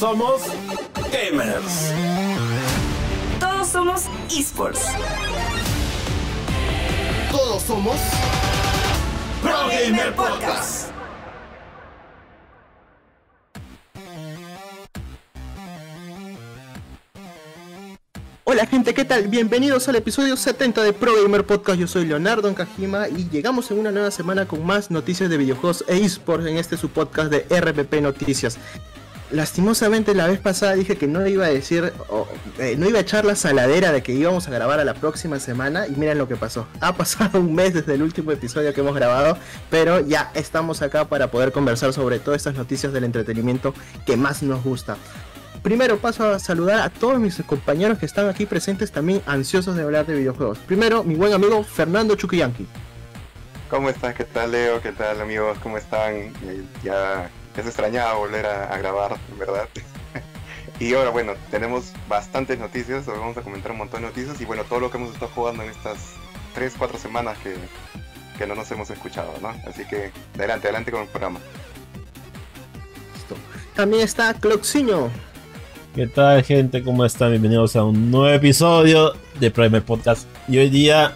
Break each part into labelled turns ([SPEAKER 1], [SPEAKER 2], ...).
[SPEAKER 1] somos gamers.
[SPEAKER 2] Todos somos esports.
[SPEAKER 1] Todos somos Pro Gamer Podcast.
[SPEAKER 3] Hola gente, ¿qué tal? Bienvenidos al episodio 70 de Pro Gamer Podcast. Yo soy Leonardo Encajima y llegamos en una nueva semana con más noticias de videojuegos e esports en este su podcast de RPP Noticias. Lastimosamente la vez pasada dije que no iba a decir, eh, no iba a echar la saladera de que íbamos a grabar a la próxima semana y miren lo que pasó. Ha pasado un mes desde el último episodio que hemos grabado, pero ya estamos acá para poder conversar sobre todas estas noticias del entretenimiento que más nos gusta. Primero paso a saludar a todos mis compañeros que están aquí presentes también ansiosos de hablar de videojuegos. Primero, mi buen amigo Fernando Chuquillanqui.
[SPEAKER 4] ¿Cómo estás? ¿Qué tal Leo? ¿Qué tal amigos? ¿Cómo están? Eh, Ya, ya se extrañaba volver a, a grabar, en verdad. y ahora bueno, tenemos bastantes noticias, hoy vamos a comentar un montón de noticias y bueno, todo lo que hemos estado jugando en estas 3, 4 semanas que, que no nos hemos escuchado, ¿no? Así que adelante, adelante con el programa.
[SPEAKER 3] Listo. También está Cloxiño.
[SPEAKER 5] ¿Qué tal gente? ¿Cómo están? Bienvenidos a un nuevo episodio de Primer Podcast. Y hoy día,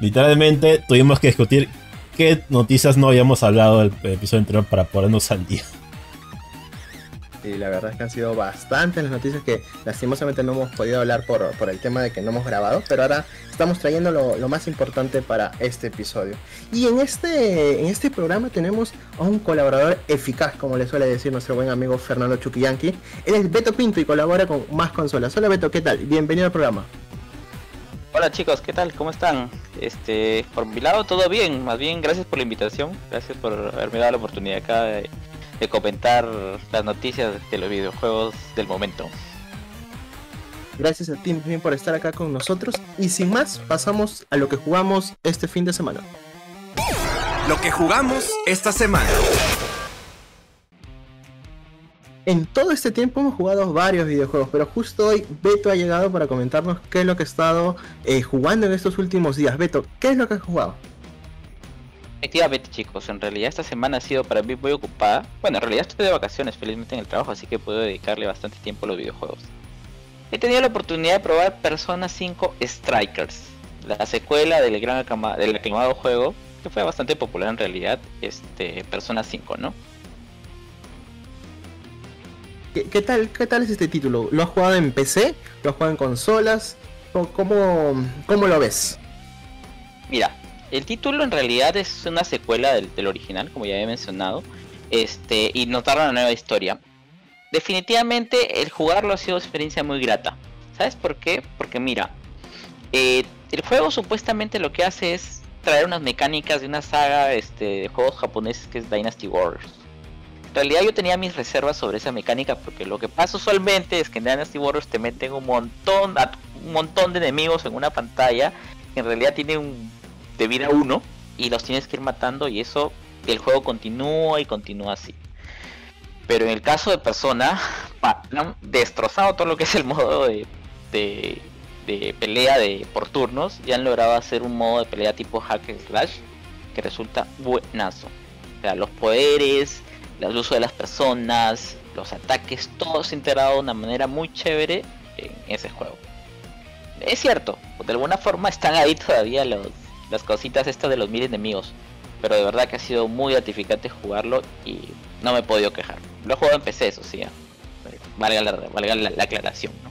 [SPEAKER 5] literalmente, tuvimos que discutir qué noticias no habíamos hablado del episodio anterior para ponernos al día.
[SPEAKER 3] Y la verdad es que han sido bastantes las noticias que lastimosamente no hemos podido hablar por, por el tema de que no hemos grabado, pero ahora estamos trayendo lo, lo más importante para este episodio. Y en este, en este programa tenemos a un colaborador eficaz, como le suele decir nuestro buen amigo Fernando Chuquillanqui. Él es Beto Pinto y colabora con Más Consolas. Hola Beto, ¿qué tal? Bienvenido al programa.
[SPEAKER 6] Hola chicos, ¿qué tal? ¿Cómo están? Este, por mi lado todo bien, más bien gracias por la invitación, gracias por haberme dado la oportunidad acá de, de comentar las noticias de los videojuegos del momento.
[SPEAKER 3] Gracias a ti también por estar acá con nosotros. Y sin más, pasamos a lo que jugamos este fin de semana.
[SPEAKER 1] Lo que jugamos esta semana.
[SPEAKER 3] En todo este tiempo hemos jugado varios videojuegos, pero justo hoy Beto ha llegado para comentarnos qué es lo que ha estado eh, jugando en estos últimos días. Beto, ¿qué es lo que has jugado?
[SPEAKER 6] Efectivamente chicos, en realidad esta semana ha sido para mí muy ocupada. Bueno, en realidad estoy de vacaciones felizmente en el trabajo, así que puedo dedicarle bastante tiempo a los videojuegos. He tenido la oportunidad de probar Persona 5 Strikers, la secuela del gran del aclamado juego, que fue bastante popular en realidad, este Persona 5, ¿no?
[SPEAKER 3] ¿Qué, qué tal, ¿Qué tal es este título? ¿Lo has jugado en PC? ¿Lo has jugado en consolas? ¿O ¿Cómo, cómo lo ves?
[SPEAKER 6] Mira, el título en realidad es una secuela del, original, como ya he mencionado, este, y notaron una nueva historia. Definitivamente el jugarlo ha sido una experiencia muy grata. ¿Sabes por qué? Porque mira, eh, el juego supuestamente lo que hace es traer unas mecánicas de una saga este, de juegos japoneses que es Dynasty Warriors. En realidad yo tenía mis reservas sobre esa mecánica porque lo que pasa usualmente es que en Dynasty Warriors te meten un montón, un montón de enemigos en una pantalla en realidad tienen un de vida uno y los tienes que ir matando y eso el juego continúa y continúa así. Pero en el caso de Persona, han destrozado todo lo que es el modo de, de, de pelea de por turnos y han logrado hacer un modo de pelea tipo hack and slash que resulta buenazo. O sea, los poderes, el uso de las personas, los ataques, todo se integrado de una manera muy chévere en ese juego. Es cierto, de alguna forma están ahí todavía los, las cositas estas de los mil enemigos. Pero de verdad que ha sido muy gratificante jugarlo y no me he podido quejar. Lo he jugado en PC, eso sí. Valga, la, valga la, la aclaración, ¿no?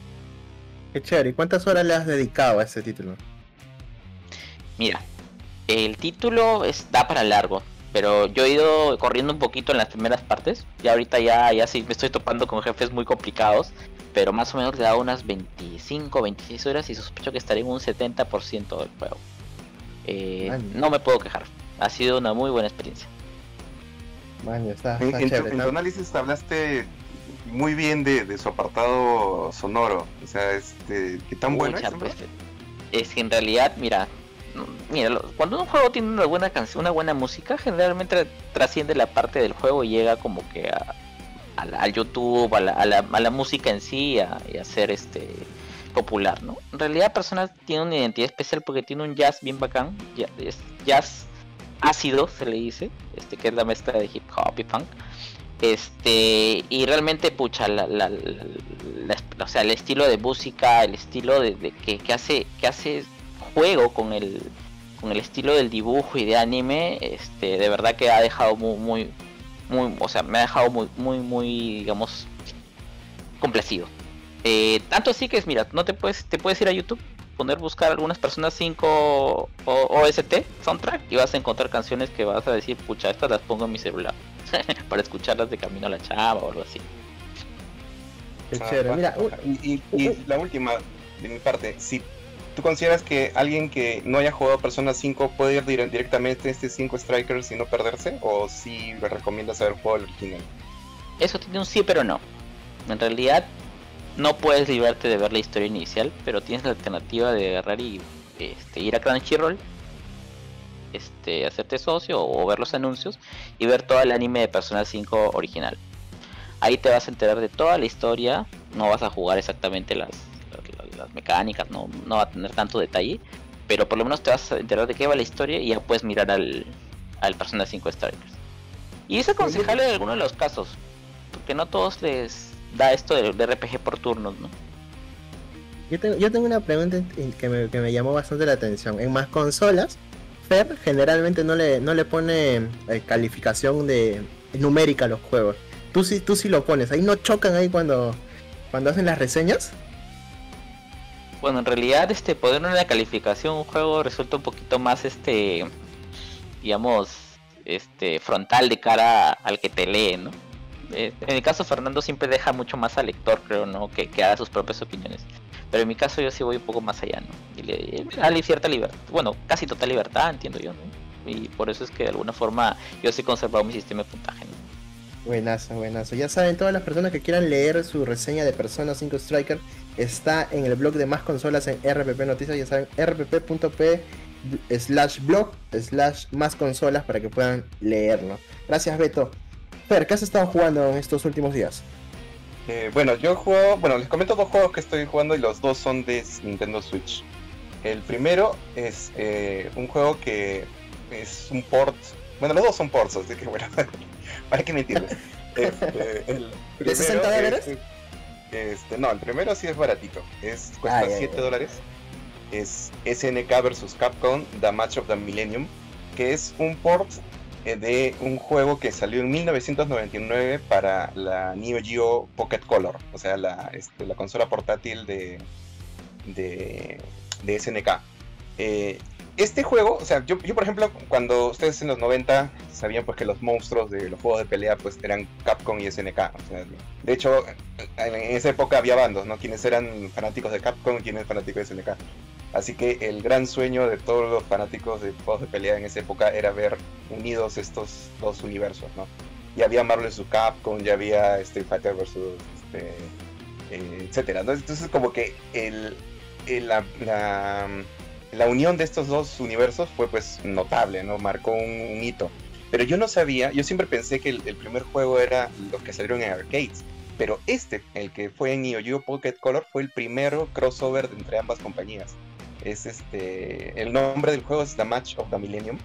[SPEAKER 3] Qué chévere. ¿Y cuántas horas le has dedicado a este título?
[SPEAKER 6] Mira, el título es, da para largo, pero yo he ido corriendo un poquito en las primeras partes. Y ahorita ya, ya sí me estoy topando con jefes muy complicados, pero más o menos le da unas 25, 26 horas y sospecho que estaré en un 70% del juego. Eh, no me puedo quejar, ha sido una muy buena experiencia.
[SPEAKER 3] Man, ya está,
[SPEAKER 4] En,
[SPEAKER 3] está
[SPEAKER 4] en tu,
[SPEAKER 3] chévere.
[SPEAKER 4] en tu análisis hablaste muy bien de, de su apartado sonoro, o sea, este, ¿qué tan bueno es?
[SPEAKER 6] Es que en realidad, mira, mira, lo- cuando un juego tiene una buena canción, una buena música, generalmente trasciende la parte del juego y llega como que a, a la- al YouTube, a la, a la- a la música en sí, a, y a ser este popular, ¿no? En realidad, Persona tiene una identidad especial porque tiene un jazz bien bacán, ya- es jazz ácido se le dice, este que es la mezcla de hip hop y funk. Este, y realmente, pucha, la, o sea, el estilo de música, el estilo de, que, hace que hace juego con el con el estilo del dibujo y de anime, este, de verdad que ha dejado muy muy, o sea, me ha dejado muy muy muy digamos complacido. Eh, tanto así que es, mira, no te puedes te puedes ir a YouTube, poner buscar algunas personas 5 o- OST soundtrack y vas a encontrar canciones que vas a decir, pucha, estas las pongo en mi celular para escucharlas de camino a la chava o algo así.
[SPEAKER 3] Qué
[SPEAKER 4] Ah,
[SPEAKER 3] chévere. Mira,
[SPEAKER 4] y, y- y la última de mi parte, si tú consideras que alguien que no haya jugado Persona 5 puede ir dire- directamente a este 5 Strikers y no perderse, o si le recomiendas haber jugado el original.
[SPEAKER 6] Eso tiene un sí pero no. En realidad no puedes librarte de ver la historia inicial, pero tienes la alternativa de agarrar y este, ir a Crunchyroll, este, hacerte socio o ver los anuncios y ver todo el anime de Persona 5 original. Ahí te vas a enterar de toda la historia, no vas a jugar exactamente las, las, las mecánicas, no, no va a tener tanto detalle, pero por lo menos te vas a enterar de qué va la historia y ya puedes mirar al, al Persona 5 Strikers. Y es aconsejable en algunos de los casos, porque no todos les da esto de, de RPG por turnos, ¿no?
[SPEAKER 3] yo tengo, yo tengo una pregunta que me, que me llamó bastante la atención. En más consolas, Fer generalmente no le, no le pone eh, calificación de numérica a los juegos. Tú sí, tú sí lo pones. Ahí no chocan ahí cuando, cuando hacen las reseñas.
[SPEAKER 6] Bueno, en realidad, este, poner una calificación a un juego resulta un poquito más, este, digamos, este, frontal de cara al que te lee, ¿no? Eh, en el caso Fernando siempre deja mucho más al lector, creo, ¿no? Que, que haga sus propias opiniones. Pero en mi caso yo sí voy un poco más allá, ¿no? Y le, le da cierta libertad, bueno, casi total libertad, entiendo yo, ¿no? Y por eso es que de alguna forma yo sí he conservado mi sistema de puntaje, ¿no?
[SPEAKER 3] Buenazo, buenazo. Ya saben, todas las personas que quieran leer su reseña de Persona 5 Striker está en el blog de más consolas en RPP Noticias. Ya saben, rpp.p slash blog slash más consolas para que puedan leerlo. Gracias, Beto. ¿Qué has estado jugando en estos últimos días?
[SPEAKER 4] Eh, bueno, yo juego, bueno, les comento dos juegos que estoy jugando y los dos son de Nintendo Switch. El primero es eh, un juego que es un port, bueno, los dos son ports, así que bueno, para que me entiendas. Este, el
[SPEAKER 3] ¿De 60
[SPEAKER 4] primero
[SPEAKER 3] dólares?
[SPEAKER 4] es- este, no, el primero sí es baratito, es, cuesta
[SPEAKER 3] ya,
[SPEAKER 4] 7
[SPEAKER 3] ya.
[SPEAKER 4] dólares. Es SNK vs Capcom, The Match of the Millennium, que es un port de un juego que salió en 1999 para la Neo Geo Pocket Color, o sea, la, este, la consola portátil de, de, de SNK. Eh, este juego, o sea, yo, yo por ejemplo, cuando ustedes en los 90 sabían pues que los monstruos de los juegos de pelea pues eran Capcom y SNK. de hecho, en esa época había bandos, ¿no? Quienes eran fanáticos de Capcom y quienes fanáticos de SNK. Así que el gran sueño de todos los fanáticos de juegos de pelea en esa época era ver unidos estos dos universos, ¿no? Ya había Marvel vs. Capcom, ya había Street Fighter vs. Este, eh, etcétera. ¿no? Entonces como que el, la, la unión de estos dos universos fue pues notable, ¿no? Marcó un, hito. Pero yo no sabía, yo siempre pensé que el, primer juego era los que salieron en arcades. Pero este, el que fue en Neo Geo Pocket Color, fue el primero crossover entre ambas compañías. Es este. El nombre del juego es The Match of the Millennium.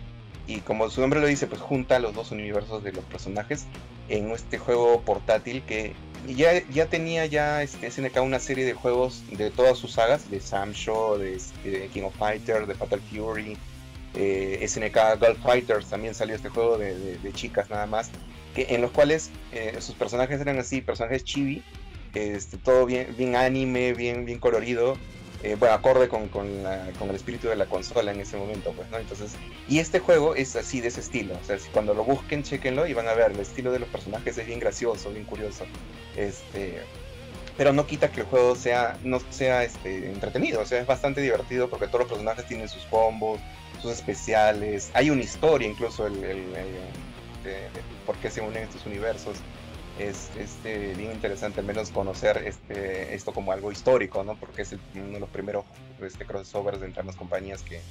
[SPEAKER 4] Y como su nombre lo dice, pues junta los dos universos de los personajes en este juego portátil que ya, ya tenía ya este SNK una serie de juegos de todas sus sagas, de Sam Show, de, este, King of Fighters, de Fatal Fury, eh, SNK Golf Fighters también salió este juego de, de- de chicas nada más, que, en los cuales eh, sus personajes eran así, personajes chibi, este, todo bien, bien anime, bien, bien colorido, eh, bueno, acorde con, con el espíritu de la consola en ese momento, pues, ¿no? Entonces, y este juego es así de ese estilo, o sea, si cuando lo busquen, chequenlo y van a ver, el estilo de los personajes es bien gracioso, bien curioso, este, pero no quita que el juego sea, no sea este, entretenido, o sea, es bastante divertido porque todos los personajes tienen sus combos, sus especiales, hay una historia incluso el, de, por qué se unen estos universos. Es este, bien interesante al menos conocer este, esto como algo histórico, ¿no? Porque es uno de los primeros este, crossovers entre ambas compañías que,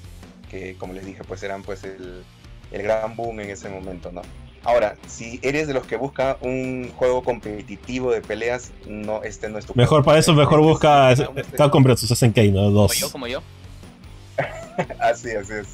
[SPEAKER 4] que, como les dije, pues eran pues el, el gran boom en ese momento, ¿no? Ahora, si eres de los que busca un juego competitivo de peleas, no, este no es tu
[SPEAKER 5] Mejor para eso, mejor
[SPEAKER 4] Este
[SPEAKER 5] busca
[SPEAKER 4] este-
[SPEAKER 5] Capcom vs SNK, ¿no?
[SPEAKER 6] Como
[SPEAKER 5] Dos.
[SPEAKER 6] yo, como yo.
[SPEAKER 4] Así, así es.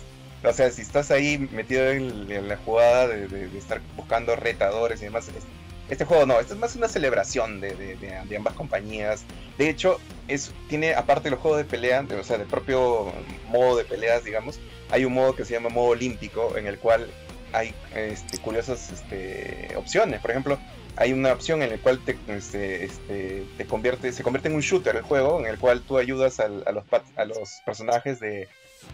[SPEAKER 4] O sea, si estás ahí metido en, en la jugada de, de- de estar buscando retadores y demás, es- Este juego no, esto es más una celebración de, de, de, ambas compañías. De hecho, es, tiene, aparte de los juegos de pelea, o sea, del propio modo de peleas, digamos, hay un modo que se llama modo olímpico, en el cual hay este, curiosas este, opciones. Por ejemplo, hay una opción en la cual te, este, este, te convierte, se convierte en un shooter el juego, en el cual tú ayudas a, los, a los personajes de,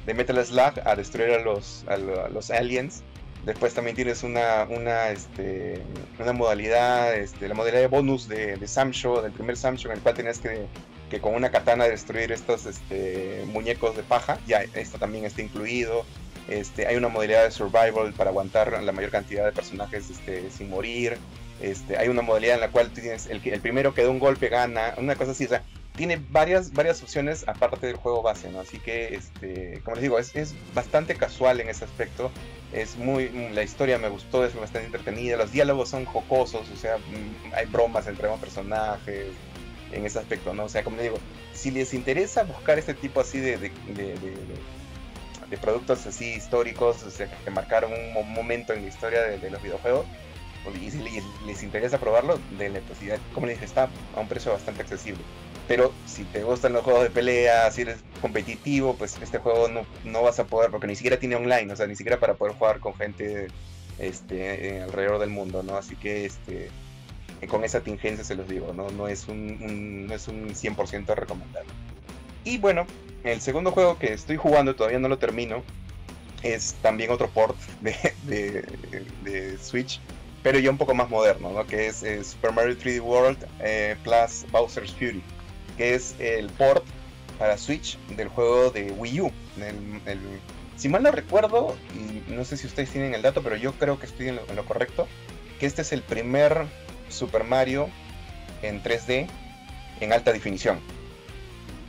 [SPEAKER 4] de Metal Slug a destruir a los, a los aliens. Después también tienes una, una, este, una modalidad, este, la modalidad de bonus de, de Samsho, del primer Samsho, en el cual tienes que, que con una katana destruir estos este, muñecos de paja. Ya, esto también está incluido. Este, hay una modalidad de survival para aguantar la mayor cantidad de personajes este, sin morir. Este, hay una modalidad en la cual tienes el, el primero que da un golpe gana, una cosa así. O sea, tiene varias, varias opciones aparte del juego base, ¿no? Así que, este, como les digo, es, bastante casual en ese aspecto. Es muy, la historia me gustó, es bastante entretenida. Los diálogos son jocosos, o sea, mm, hay bromas entre los personajes en ese aspecto, ¿no? O sea, como les digo, si les interesa buscar este tipo así de productos así históricos, o sea, que marcaron un momento en la historia de, los videojuegos, y si les, interesa probarlo, denle, pues, como les dije, está a un precio bastante accesible. Pero si te gustan los juegos de pelea, si eres competitivo, pues este juego no, no vas a poder, porque ni siquiera tiene online, o sea, ni siquiera para poder jugar con gente este, alrededor del mundo, ¿no? Así que este, con esa tingencia se los digo, no, no es un, no es un 100% recomendable. Y bueno, el segundo juego que estoy jugando, todavía no lo termino, es también otro port de, Switch, pero ya un poco más moderno, ¿no? Que es, Super Mario 3D World eh, plus Bowser's Fury que es el port para Switch del juego de Wii U. si mal no recuerdo, y no sé si ustedes tienen el dato, pero yo creo que estoy en lo, correcto, que este es el primer Super Mario en 3D en alta definición.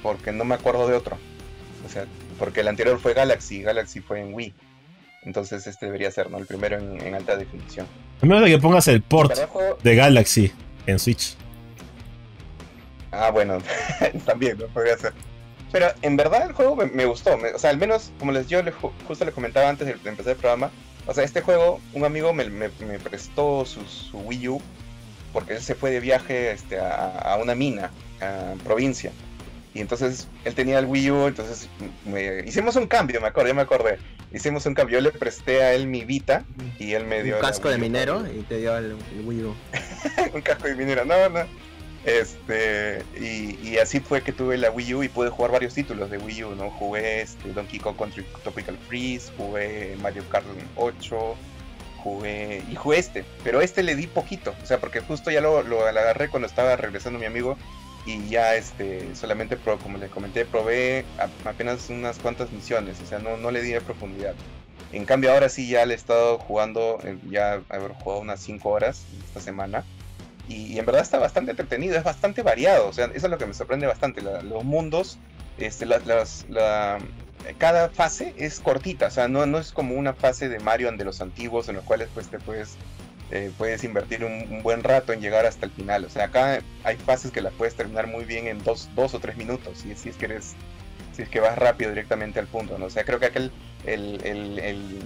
[SPEAKER 4] Porque no me acuerdo de otro. O sea, porque el anterior fue Galaxy, Galaxy fue en Wii. Entonces este debería ser, ¿no? El primero en, alta definición.
[SPEAKER 5] A menos de que pongas el port de Galaxy en Switch.
[SPEAKER 4] Ah, bueno, también lo podría hacer. Pero en verdad el juego me, gustó. o sea, al menos, como les yo justo le comentaba antes de, empezar el programa, o sea, este juego, un amigo me, prestó su, Wii U porque él se fue de viaje este, a, una mina, a provincia. Y entonces él tenía el Wii U, entonces hicimos un cambio, me acuerdo, ya me acordé. Hicimos un cambio, yo le presté a él mi Vita y él me dio...
[SPEAKER 3] Un casco de minero y te dio el Wii U.
[SPEAKER 4] un casco de minero, no, no. Este, y, así fue que tuve la Wii U y pude jugar varios títulos de Wii U, ¿no? Jugué este, Donkey Kong Country Tropical Freeze, jugué Mario Kart 8, jugué y jugué este, pero este le di poquito, o sea, porque justo ya lo, lo agarré cuando estaba regresando mi amigo y ya este solamente como les comenté probé apenas unas cuantas misiones, o sea, no, no le di de profundidad. En cambio ahora sí ya le he estado jugando, eh, ya haber jugado unas 5 horas esta semana y, en verdad está bastante entretenido, es bastante variado, o sea, eso es lo que me sorprende bastante, los mundos, este, las, la, cada fase es cortita, o sea, no, no es como una fase de Mario de los antiguos en los cuales pues te puedes, eh, puedes invertir un, buen rato en llegar hasta el final, o sea, acá hay fases que las puedes terminar muy bien en dos, dos o tres minutos, si es que eres si es que vas rápido directamente al punto, ¿no? O sea, creo que aquel, el, el, el,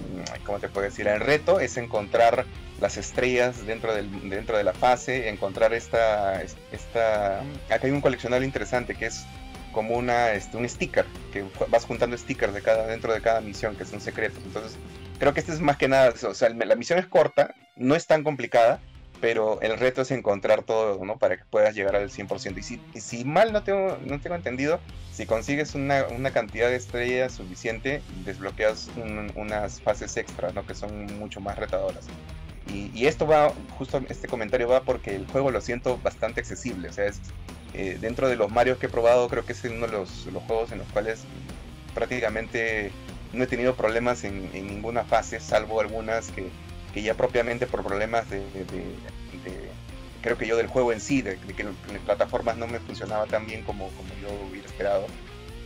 [SPEAKER 4] ¿cómo te puedo decir? El reto es encontrar las estrellas dentro, del, dentro de la fase, encontrar esta, esta, acá hay un coleccionable interesante que es como una, este, un sticker, que vas juntando stickers de cada, dentro de cada misión, que son secretos. Entonces, creo que este es más que nada, o sea, la misión es corta, no es tan complicada, pero el reto es encontrar todo, ¿no? Para que puedas llegar al 100%. Y si, si mal no tengo, no tengo entendido, si consigues una, una cantidad de estrellas suficiente, desbloqueas unas fases extra, ¿no? Que son mucho más retadoras. Y, y, esto va, justo este comentario va porque el juego lo siento bastante accesible. O sea, es, eh, dentro de los Mario que he probado, creo que es uno de los, los juegos en los cuales prácticamente no he tenido problemas en, en ninguna fase, salvo algunas que que ya propiamente por problemas de, creo que yo del juego en sí, de, que las plataformas no me funcionaba tan bien como, como yo hubiera esperado,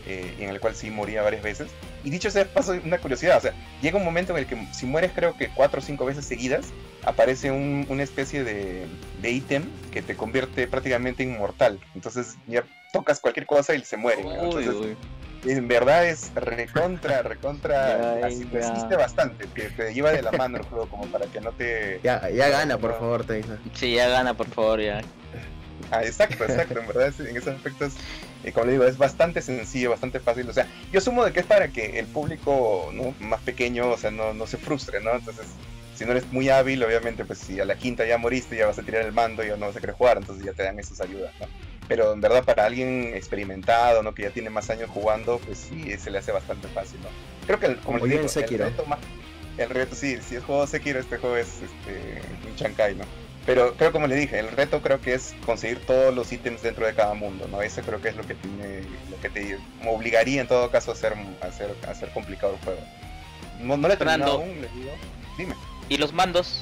[SPEAKER 4] eh, en el cual sí moría varias veces. Y dicho sea paso, una curiosidad, o sea, llega un momento en el que si mueres creo que cuatro o cinco veces seguidas, aparece una especie de ítem que te convierte prácticamente inmortal. Entonces ya tocas cualquier cosa y se muere. En verdad es recontra, recontra,
[SPEAKER 6] Ya,
[SPEAKER 4] así,
[SPEAKER 6] ya.
[SPEAKER 4] resiste bastante, que te lleva de la mano el juego como para que no te...
[SPEAKER 3] Ya, ya gana, por favor, te dice.
[SPEAKER 6] Sí, ya gana, por favor, ya.
[SPEAKER 4] Ah, exacto, exacto, en verdad en ese aspecto es, eh, como le digo, es bastante sencillo, bastante fácil, o sea, yo asumo de que es para que el público ¿no? más pequeño, o sea, no, no se frustre, ¿no? Entonces, si no eres muy hábil, obviamente, pues si a la quinta ya moriste, ya vas a tirar el mando y ya no vas a querer jugar, entonces ya te dan esas ayudas, ¿no? Pero en verdad para alguien experimentado, ¿no? Que ya tiene más años jugando, pues sí, se le hace bastante fácil, ¿no? Creo que, el, como les digo, el reto más... El reto, sí, si es juego Sekiro, este juego es este, un Chankai, ¿no? Pero creo como le dije, el reto creo que es conseguir todos los ítems dentro de cada mundo, ¿no? Ese creo que es lo que tiene, lo que te obligaría en todo caso a hacer, a hacer, a hacer complicado el juego. No, no le he terminado aún, les digo. Dime.
[SPEAKER 6] ¿Y los mandos?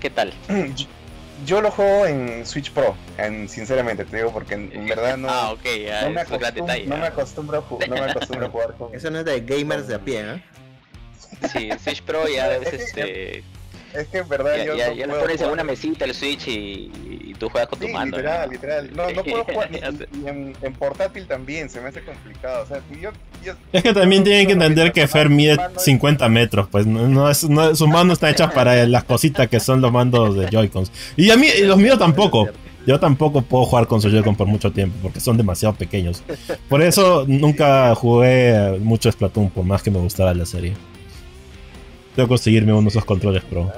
[SPEAKER 6] ¿Qué tal?
[SPEAKER 4] Yo- lo juego en Switch Pro, en, sinceramente te digo, porque en, en verdad no,
[SPEAKER 6] ah, ok, ya,
[SPEAKER 4] no, me
[SPEAKER 6] detalle.
[SPEAKER 4] no me
[SPEAKER 6] ah.
[SPEAKER 4] acostumbro a no me acostumbro a jugar con...
[SPEAKER 3] Eso no es de gamers de a pie, ¿eh?
[SPEAKER 6] Sí, Switch Pro ya
[SPEAKER 4] Es que-
[SPEAKER 6] este,
[SPEAKER 4] Es que en verdad
[SPEAKER 6] ya,
[SPEAKER 4] yo
[SPEAKER 6] ya,
[SPEAKER 4] no
[SPEAKER 6] ya le
[SPEAKER 4] puedo
[SPEAKER 6] pones en una mesita el Switch y, y tú juegas con tu
[SPEAKER 4] Sí,
[SPEAKER 6] mando.
[SPEAKER 4] literal,
[SPEAKER 6] ¿no?
[SPEAKER 4] literal. No, no puedo jugar. Y en, en portátil también, se me hace complicado. O sea, yo, yo-
[SPEAKER 5] Es que también tienen que entender que Fer mide
[SPEAKER 4] Mando-
[SPEAKER 5] 50 metros, pues no, no es, no, sus manos están hechas para las cositas que son los mandos de Joy-Cons. Y a mí, y los míos tampoco. Yo tampoco puedo jugar con su Joy-Con por mucho tiempo porque son demasiado pequeños. Por eso nunca jugué mucho Splatoon, por más que me gustara la serie. Tengo que conseguirme uno de esos controles pro.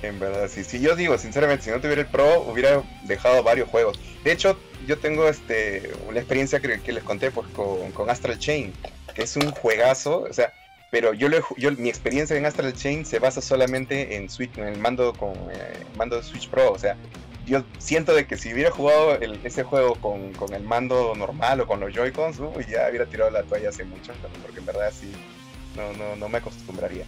[SPEAKER 4] En verdad, sí. Si yo digo, sinceramente, si no tuviera el Pro, hubiera dejado varios juegos. De hecho, yo tengo este una experiencia que, les conté pues, con, Astral Chain, que es un juegazo, o sea, pero yo, ju- yo mi experiencia en Astral Chain se basa solamente en Switch, en el mando con eh, mando de Switch Pro, o sea, yo siento de que si hubiera jugado ese juego con, con el mando normal o con los Joy-Cons, uy, ya hubiera tirado la toalla hace mucho, porque en verdad sí, no, no, no me acostumbraría.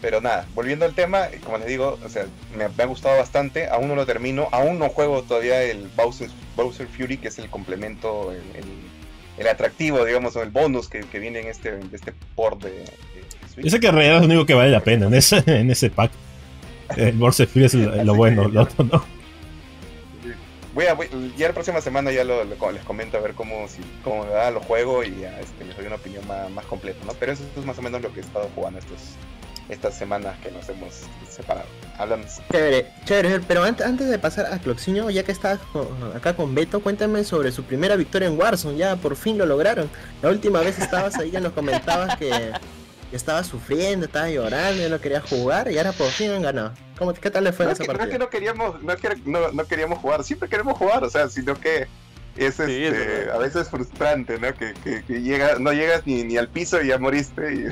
[SPEAKER 4] Pero nada, volviendo al tema, eh, como les digo, o sea, me, me ha gustado bastante, aún no lo termino, aún no juego todavía el Bowser, Bowser Fury, que es el complemento, el, el- el atractivo, digamos, o el bonus que, que viene en este, en este port de, de Switch.
[SPEAKER 5] Sé que en realidad es lo único que vale la pena en ese, en ese pack. El Borse Fury es lo, lo bueno, lo otro no.
[SPEAKER 4] Voy a, ya la próxima semana ya lo, les comento a ver cómo, si, cómo me va, lo juego y este, les doy una opinión más, más completa, ¿no? Pero eso es más o menos lo que he estado jugando estos, estas semanas que nos hemos separado. Hablamos.
[SPEAKER 3] Chévere, chévere, pero antes, antes de pasar a Cloxinho, ya que estás acá con Beto, cuéntame sobre su primera victoria en Warzone, ya por fin lo lograron. La última vez estabas ahí, ya nos comentabas que, que estabas sufriendo, estabas llorando, ya no querías jugar y ahora por fin han ganado. ¿Cómo, ¿Qué tal le fue
[SPEAKER 4] No es,
[SPEAKER 3] esa
[SPEAKER 4] que, no es que no queríamos, no, es que no, no queríamos jugar, siempre queremos jugar, o sea, sino que es,
[SPEAKER 6] Sí, es
[SPEAKER 4] este,
[SPEAKER 6] verdad.
[SPEAKER 4] a veces frustrante, ¿no? Que, que, que llega, no llegas ni, ni al piso y ya moriste y,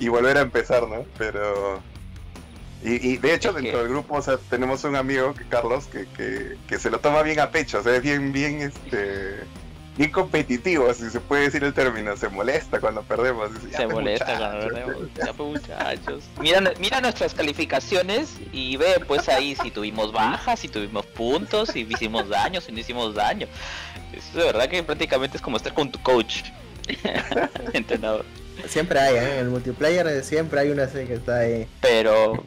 [SPEAKER 4] y volver a empezar, ¿no? Pero... Y, y de hecho
[SPEAKER 6] Es que-
[SPEAKER 4] dentro del grupo, o sea, tenemos un amigo, que Carlos, que, que, que se lo toma bien a pecho, o sea, es bien, bien, este... Bien competitivo, si se puede decir el término, se molesta cuando perdemos. dice, "Ya,
[SPEAKER 6] Se molesta cuando
[SPEAKER 4] muchachos".
[SPEAKER 6] perdemos. Ya, muchachos. Mira, mira nuestras calificaciones y ve pues ahí si tuvimos bajas, si tuvimos puntos, si hicimos daño, si no hicimos daño. Eso de verdad que prácticamente es como estar con tu coach. Entrenador.
[SPEAKER 3] Siempre hay, ¿eh? en el multiplayer eh, siempre hay una así que está ahí.
[SPEAKER 6] Pero,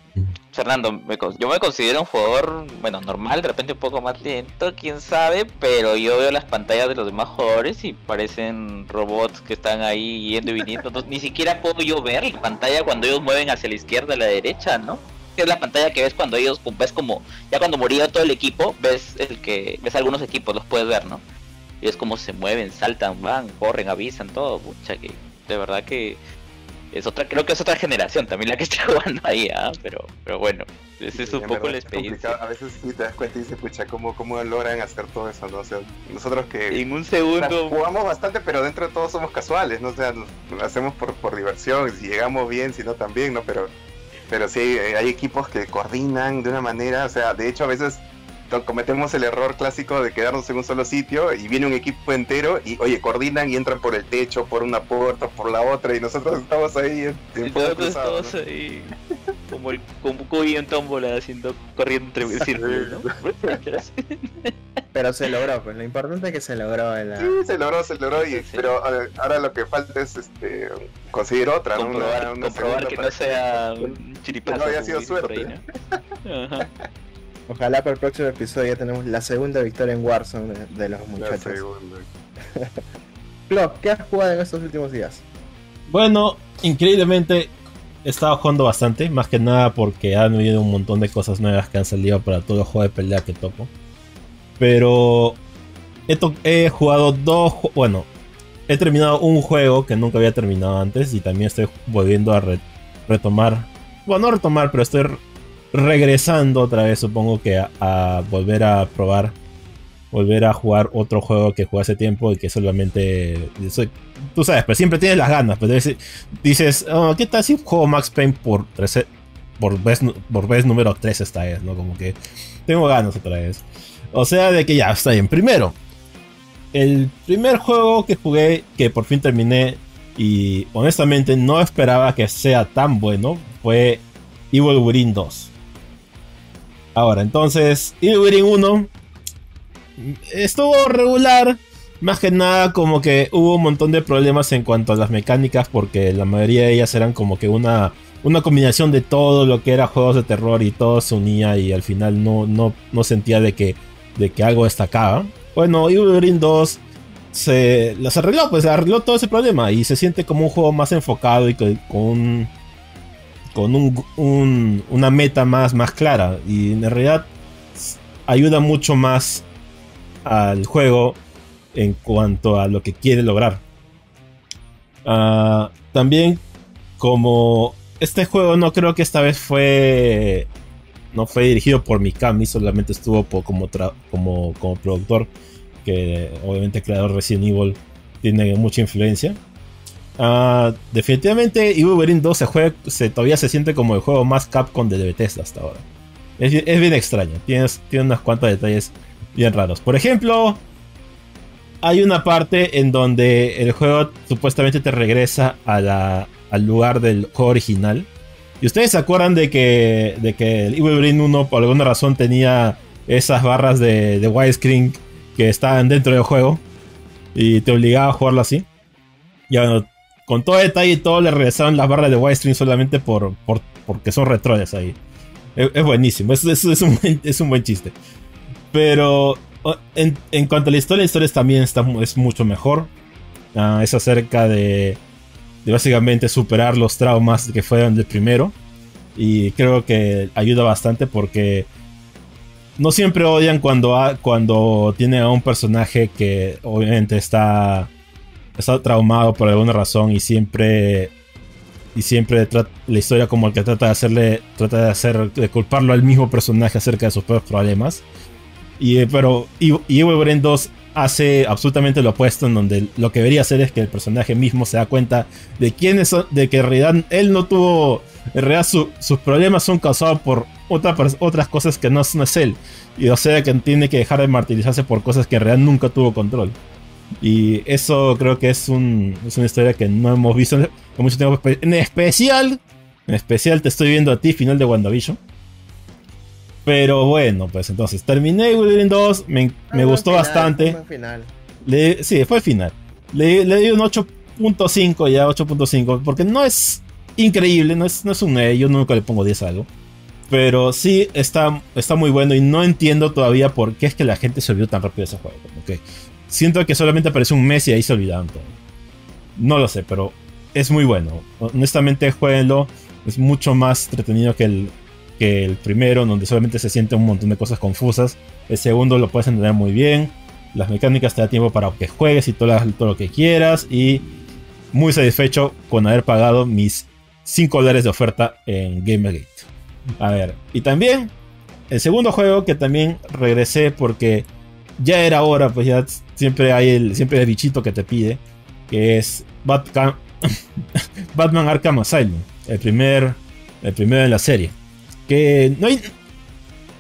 [SPEAKER 6] Fernando, me yo me considero un jugador, bueno, normal, de repente un poco más lento, quién sabe, pero yo veo las pantallas de los demás jugadores y parecen robots que están ahí yendo y viniendo. Entonces, ni siquiera puedo yo ver la pantalla cuando ellos mueven hacia la izquierda o la derecha, ¿no? Es la pantalla que ves cuando ellos, ves como, ya cuando moría todo el equipo, ves el que, ves algunos equipos, los puedes ver, ¿no? Y es como se mueven, saltan, van, corren, avisan, todo, pucha, que de verdad que es otra, creo que es otra generación también la que está jugando ahí, ¿ah? pero, pero bueno, esa es
[SPEAKER 4] Sí,
[SPEAKER 6] un poco
[SPEAKER 4] verdad
[SPEAKER 6] la experiencia.
[SPEAKER 4] A veces sí te das cuenta y dices, pucha, ¿cómo, cómo logran hacer todo eso? ¿no? O sea, nosotros que
[SPEAKER 6] En un segundo,
[SPEAKER 4] jugamos bastante, pero dentro de todo somos casuales, ¿no? O sea, lo hacemos por, por diversión, si llegamos bien, si no también, ¿no? Pero, pero sí, eh, hay equipos que coordinan de una manera, o sea, de hecho a veces cometemos el error clásico de quedarnos en un solo sitio y viene un equipo entero y, oye, coordinan y entran por el techo, por una puerta, por la otra y nosotros estamos ahí en, en
[SPEAKER 6] nosotros
[SPEAKER 4] cruzado, ¿no?
[SPEAKER 6] ahí, como el como en tómbola, haciendo, corriendo entre círculos, ¿no?
[SPEAKER 3] Pero se logró, pues lo importante es que se logró en la...
[SPEAKER 4] Sí, se logró, se logró, y,
[SPEAKER 6] Sí, sí.
[SPEAKER 4] pero ahora lo que falta es este conseguir otra, ¿no?
[SPEAKER 6] comprobar,
[SPEAKER 4] Una- una
[SPEAKER 6] comprobar que no sea un chiripazo.
[SPEAKER 4] no haya sido suerte.
[SPEAKER 6] ahí, ¿no? Ajá.
[SPEAKER 3] Ojalá para el próximo episodio ya tenemos la segunda victoria en Warzone de, de los muchachos. Flo, ¿qué has jugado en estos últimos días?
[SPEAKER 5] Bueno, increíblemente he estado jugando bastante, más que nada porque han habido un montón de cosas nuevas que han salido para todo el juego de pelea que toco. Pero he, to- he jugado dos, bueno, he terminado un juego que nunca había terminado antes y también estoy volviendo a re- retomar, bueno, no retomar, pero estoy regresando otra vez, supongo que a, volver a probar, volver a jugar otro juego que jugué hace tiempo y que solamente tú sabes, pero siempre tienes las ganas. Pero dices, "Oh, ¿qué tal si juego Max Payne por, por, vez, por vez número 3 esta vez? ¿no? Como que tengo ganas otra vez. O sea, de que ya está bien. Primero, el primer juego que jugué, que por fin terminé, y honestamente no esperaba que sea tan bueno, fue Evil Within 2. Ahora, entonces, Evil Within 1 estuvo regular. Más que nada como que hubo un montón de problemas en cuanto a las mecánicas porque la mayoría de ellas eran como que una, una combinación de todo lo que era juegos de terror y todo se unía y al final no, no, no sentía de que, de que algo destacaba. Bueno, Evil Within 2 se las arregló, pues arregló todo ese problema y se siente como un juego más enfocado y con, con un- con un- un- una meta más, más clara y en realidad ayuda mucho más al juego en cuanto a lo que quiere lograr. Ah, también como este juego no creo que esta vez fue no fue dirigido por Mikami, solamente estuvo como, como, como productor, que obviamente creador de Resident Evil tiene mucha influencia. Ah, definitivamente Evil Within 2 se juega, se, todavía se siente como el juego más Capcom de Bethesda hasta ahora. Es, bien- extraño, tiene, tiene unas cuantas detalles bien raros. Por ejemplo, hay una parte en donde el juego supuestamente te regresa a la- al lugar del juego original. Y ustedes se acuerdan de que, de que el Evil Within 1 por alguna razón tenía esas barras de, de widescreen que estaban dentro del juego y te obligaba a jugarlo así. Y bueno, con todo detalle y todo le regresaron las barras de widescreen solamente por, por- porque son retrones ahí. Es, buenísimo, es, es- un buen, es un buen chiste. Pero en, en cuanto a la historia, la también está, es mucho mejor. Ah, es acerca de, básicamente superar los traumas que fueron del primero. Y creo que ayuda bastante porque no siempre odian cuando, ha- cuando tiene a un personaje que obviamente está, está traumado por alguna razón y siempre y siempre la historia como que trata de hacerle trata de hacer de culparlo al mismo personaje acerca de sus propios problemas y, eh, pero y, y Evil Within 2 hace absolutamente lo opuesto, en donde lo que debería hacer es que el personaje mismo se da cuenta de quiénes son, de que en realidad él no tuvo, en realidad su- sus problemas son causados por otra otras cosas que no, no es él. Y o sea que tiene que dejar de martirizarse por cosas que en realidad nunca tuvo control. Y eso creo que es, un, es una historia que no hemos visto en mucho tiempo. En especial, en especial te estoy viendo a ti, final de WandaVision. Pero bueno, pues entonces terminé Wolverine 2, me, me gustó
[SPEAKER 3] final,
[SPEAKER 5] bastante.
[SPEAKER 3] buen final.
[SPEAKER 5] Le- sí, fue el final. Le, le di un 8.5 ya, 8.5, porque no es increíble, no es, no es un 9, yo nunca le pongo 10 a algo. Pero sí está, está muy bueno y no entiendo todavía por qué es que la gente se olvidó tan rápido de ese juego. Como que siento que solamente apareció un mes y ahí se olvidaron. No lo sé, pero es muy bueno. Honestamente, jueguenlo. Es mucho más entretenido que el, que el primero, donde solamente se siente un montón de cosas confusas. El segundo lo puedes entender muy bien. Las mecánicas te da tiempo para que juegues y todo lo que quieras. Y muy satisfecho con haber pagado mis 5 dólares de oferta en Gamergate. A ver, y también el segundo juego que también regresé porque ya era hora, pues ya siempre hay el, siempre el bichito que te pide, que es Batca- Batman Arkham Asylum, el primer, el primero de la serie. Que no hay,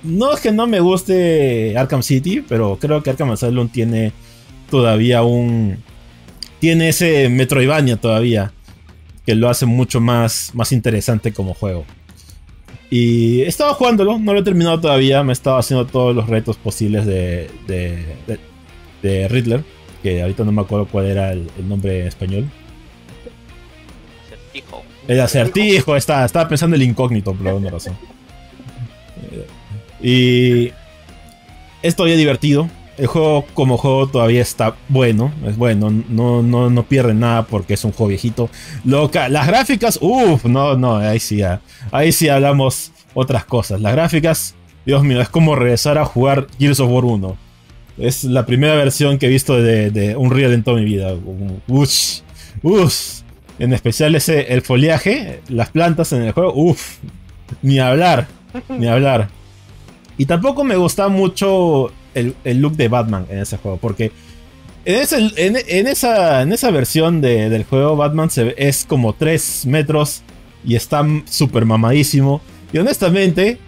[SPEAKER 5] no es que no me guste Arkham City, pero creo que Arkham Asylum tiene todavía un, tiene ese Metroidvania todavía que lo hace mucho más, más interesante como juego. Y he estado jugándolo, no lo he terminado todavía, me he estado haciendo todos los retos posibles de- de Riddler, que ahorita no me acuerdo cuál era el, el nombre en español.
[SPEAKER 6] Acertijo.
[SPEAKER 5] El acertijo, está, estaba pensando en el incógnito por alguna razón. Y es todavía divertido. El juego como juego todavía está bueno. Es bueno. No, no, no pierde nada porque es un juego viejito. Loca, las gráficas, uff, no, no, ahí sí, ahí sí hablamos otras cosas. Las gráficas, Dios mío, es como regresar a jugar Gears of War 1. Es la primera versión que he visto de, de Unreal en toda mi vida. Uff, uff. En especial ese, el foliaje, las plantas en el juego, uff, ni hablar, ni hablar. Y tampoco me gusta mucho el, look de Batman en ese juego, porque en, esa, en esa versión del juego Batman se es como 3 metros y está súper mamadísimo. Y honestamente,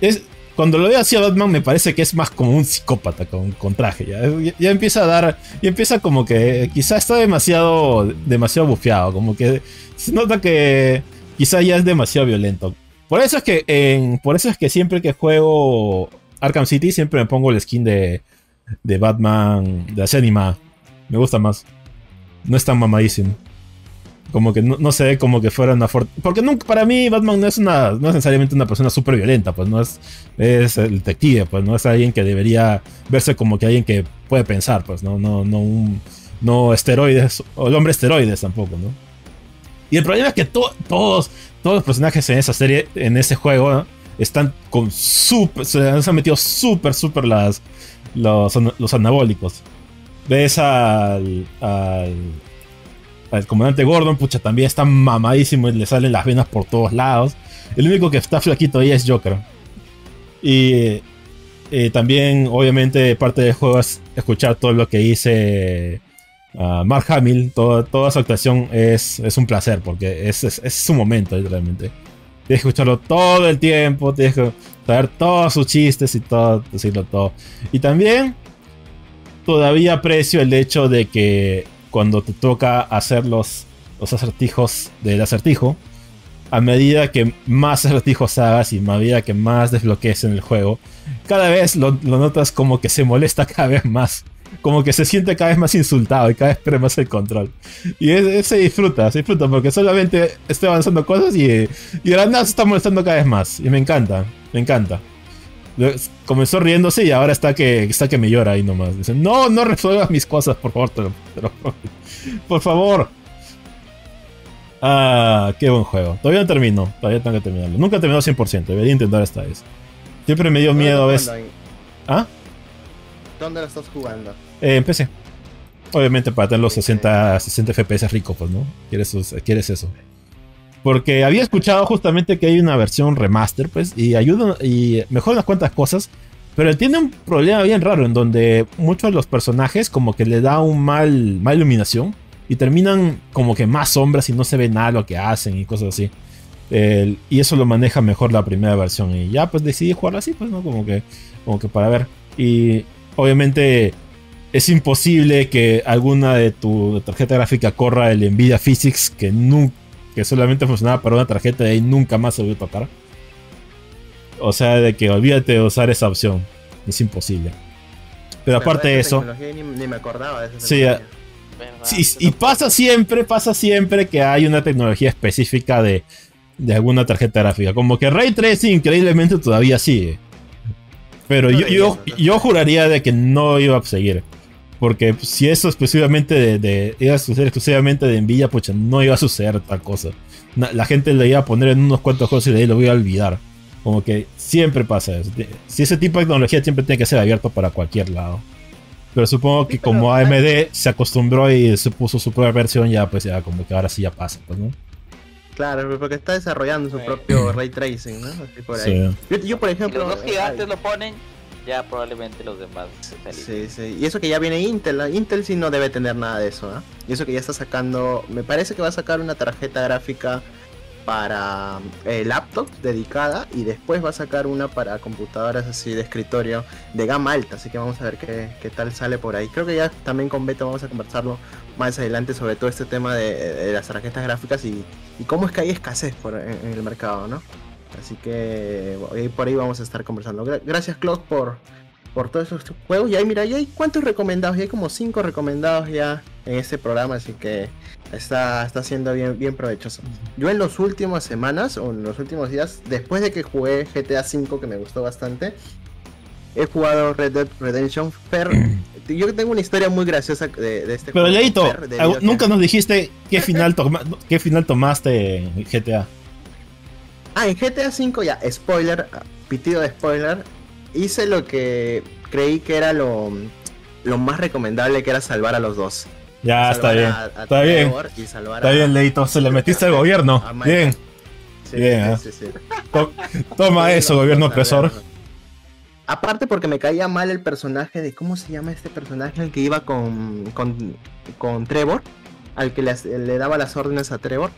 [SPEAKER 5] es, cuando lo veo así a Batman me parece que es más como un psicópata con, traje. ¿ya? empieza a dar, y empieza como que quizá está demasiado, demasiado bufeado, como que se nota que quizá ya es demasiado violento. Por eso es que por eso es que siempre que juego Arkham City siempre me pongo el skin de, de Batman de la anima. Me gusta más. No es tan mamadísimo. Como que no, se ve como que fuera una fuerte. Porque nunca, para mí Batman no es una. No es necesariamente una persona súper violenta, pues no es. Es el detective, pues no es alguien que debería verse como que alguien que puede pensar, pues no, no, no un. No esteroides. O el hombre esteroides tampoco, ¿no? Y el problema es que todos, todos los personajes en esa serie, en ese juego, están con súper. Se han metido súper, súper las. Los, los anabólicos. Ves al, al. Al comandante Gordon, pucha, también está mamadísimo y le salen las venas por todos lados. El único que está flaquito ahí es Joker. Y también, obviamente, parte del juego es escuchar todo lo que dice Mark Hamill, toda su actuación es, es, un placer porque es, es, su momento, literalmente. Tienes que escucharlo todo el tiempo, tienes que saber todos sus chistes y todo, decirlo todo. Y también todavía aprecio el hecho de que cuando te toca hacer los, los acertijos del acertijo, a medida que más acertijos hagas y a medida que más desbloquees en el juego, cada vez lo, notas como que se molesta cada vez más como que se siente cada vez más insultado y cada vez pierde más el control. Y se disfruta, se disfruta porque solamente estoy avanzando cosas y, y de se está molestando cada vez más. Y me encanta, me encanta. Comenzó riéndose y ahora está que, está que me llora ahí nomás. Dice, no, no resuelvas mis cosas, por favor. por favor. Ah, qué buen juego. Todavía no termino, todavía tengo que terminarlo. Nunca he terminado 100%, debería intentar esta vez. Siempre me dio miedo a veces. ¿Ah?
[SPEAKER 3] ¿Dónde lo estás jugando?
[SPEAKER 5] Eh, en PC. Obviamente para tener los 60, 60 FPS ricos, pues, ¿no? ¿Quieres, quieres eso. Porque había escuchado justamente que hay una versión remaster, pues, y ayuda y mejora unas cuantas cosas. Pero tiene un problema bien raro en donde muchos de los personajes como que le da un mal, mal iluminación y terminan como que más sombras y no se ve nada lo que hacen y cosas así. y eso lo maneja mejor la primera versión y ya pues decidí jugar así, pues, ¿no? Como que, como que para ver. Y obviamente es imposible que alguna de tu tarjeta gráfica corra el Nvidia Physics que, que solamente funcionaba para una tarjeta y ahí nunca más se volvió a tocar. O sea, de que olvídate de usar esa opción. Es imposible. Pero aparte de eso.
[SPEAKER 3] Ni, me acordaba de
[SPEAKER 5] sí, sí, y pasa siempre, pasa siempre que hay una tecnología específica de, de alguna tarjeta gráfica. Como que Ray Tracing increíblemente todavía sigue. Pero yo, yo, juraría de que no iba a seguir. Porque si eso exclusivamente de, de iba a suceder exclusivamente de Nvidia, pues no iba a suceder tal cosa. La gente le iba a poner en unos cuantos juegos y de ahí lo iba a olvidar. Como que siempre pasa eso. Si ese tipo de tecnología siempre tiene que ser abierto para cualquier lado. Pero supongo que como AMD se acostumbró y se puso su propia versión, ya pues ya como que ahora sí ya pasa, pues, ¿no?
[SPEAKER 3] Claro, porque está desarrollando su propio ray tracing, ¿no? Así por ahí. Yo, por ejemplo.
[SPEAKER 6] Si los dos gigantes lo ponen, ya probablemente los demás se
[SPEAKER 3] Sí, sí. Y eso que ya viene Intel, Intel sí no debe tener nada de eso, ¿ah? Y eso que ya está sacando. Me parece que va a sacar una tarjeta gráfica para eh, laptops dedicada y después va a sacar una para computadoras así de escritorio de gama alta, así que vamos a ver qué, tal sale por ahí. Creo que ya también con Beto vamos a conversarlo más adelante sobre todo este tema de, las tarjetas gráficas y, cómo es que hay escasez por, en, el mercado, ¿no? Así que por ahí vamos a estar conversando. Gracias Claude por, por todos esos juegos. Y ahí, mira, ya hay cuántos recomendados, ya hay como cinco recomendados ya en este programa, así que está, está siendo bien, bien provechoso. Yo en las últimas semanas o en los últimos días, después de que jugué GTA V, que me gustó bastante, he jugado Red Dead Redemption. Fer, yo tengo una historia muy graciosa de, de este
[SPEAKER 5] Pero
[SPEAKER 3] juego.
[SPEAKER 5] Leito,
[SPEAKER 3] a que-
[SPEAKER 5] nunca nos dijiste qué final, toma- qué final tomaste en GTA.
[SPEAKER 3] Ah, en GTA V ya, spoiler, pitido de spoiler, hice lo que creí que era lo, lo más recomendable, que era salvar a los dos.
[SPEAKER 5] Ya, está bien.
[SPEAKER 3] a- a
[SPEAKER 5] Está bien.
[SPEAKER 3] Y
[SPEAKER 5] Está
[SPEAKER 3] a-
[SPEAKER 5] bien, Leito. Se le metiste al gobierno. Bien.
[SPEAKER 3] Sí,
[SPEAKER 5] bien,
[SPEAKER 3] sí,
[SPEAKER 5] ¿eh?
[SPEAKER 3] sí,
[SPEAKER 5] Toma eso, gobierno opresor.
[SPEAKER 3] Aparte porque me caía mal el personaje de cómo se llama este personaje el que iba con con, con Trevor, al que le, le daba las órdenes a Trevor.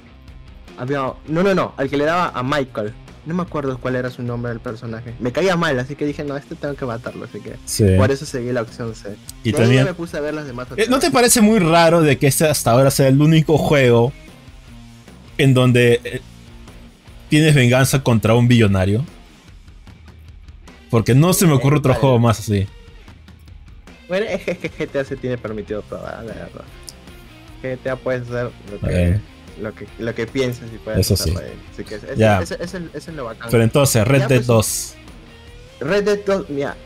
[SPEAKER 3] Había no, no, no, al que le daba a Michael. No me acuerdo cuál era su nombre del personaje. Me caía mal, así que dije, no, este tengo que matarlo, así que
[SPEAKER 5] Sí.
[SPEAKER 3] por eso seguí la opción C.
[SPEAKER 5] Y también.
[SPEAKER 3] me puse a ver las demás
[SPEAKER 5] Eh, ¿No te parece muy raro de que este hasta ahora sea el único juego en donde eh, tienes venganza contra un billonario? Porque no se me ocurre otro
[SPEAKER 3] vale.
[SPEAKER 5] juego más así.
[SPEAKER 3] Bueno, es que, GTA se tiene permitido todo, ah, la verdad. GTA puede hacer lo que. Lo que, lo que pienses y puedes
[SPEAKER 5] Eso sí.
[SPEAKER 3] Así que es- es-
[SPEAKER 5] Ya.
[SPEAKER 3] ese es lo bacán.
[SPEAKER 5] Pero entonces, Red
[SPEAKER 3] Ya,
[SPEAKER 5] Dead
[SPEAKER 3] pues,
[SPEAKER 5] 2.
[SPEAKER 3] Red Dead 2, mira,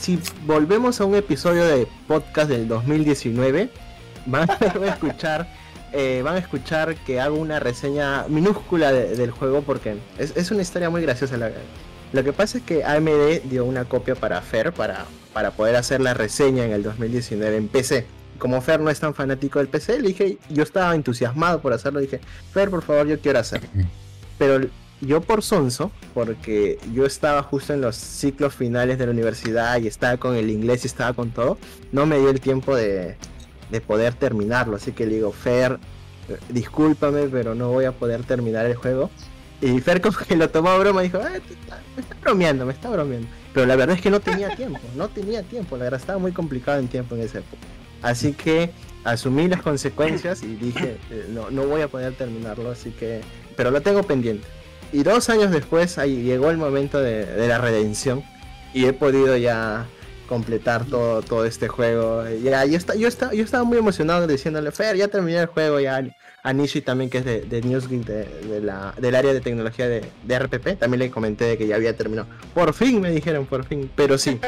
[SPEAKER 3] si volvemos a un episodio de podcast del 2019, van a escuchar, eh, van a escuchar que hago una reseña minúscula de- del juego porque es, es una historia muy graciosa. la- lo que pasa es que AMD dio una copia para Fer para, para poder hacer la reseña en el 2019 en PC. Como Fer no es tan fanático del PC, le dije, yo estaba entusiasmado por hacerlo, dije, Fer, por favor, yo quiero hacerlo. Pero yo por sonso, porque yo estaba justo en los ciclos finales de la universidad y estaba con el inglés y estaba con todo, no me dio el tiempo de, de poder terminarlo. Así que le digo, Fer, eh, discúlpame, pero no voy a poder terminar el juego. Y Fer como que lo tomó a broma y dijo, "Ah, te está- me está bromeando, me está bromeando. Pero la verdad es que no tenía tiempo, no tenía tiempo, la verdad estaba muy complicado en tiempo en esa época. Así que asumí las consecuencias y dije, eh, no, no voy a poder terminarlo, así que... Pero lo tengo pendiente. Y dos años después ahí llegó el momento de, de la redención y he podido ya completar todo, todo este juego. Ya, yo, está, yo, está, yo estaba muy emocionado diciéndole, Fer, ya terminé el juego, ya a Nishi también, que es de, de Newsgeek, de, de la, del área de tecnología de, de RPP, también le comenté que ya había terminado. Por fin me dijeron, por fin, pero sí.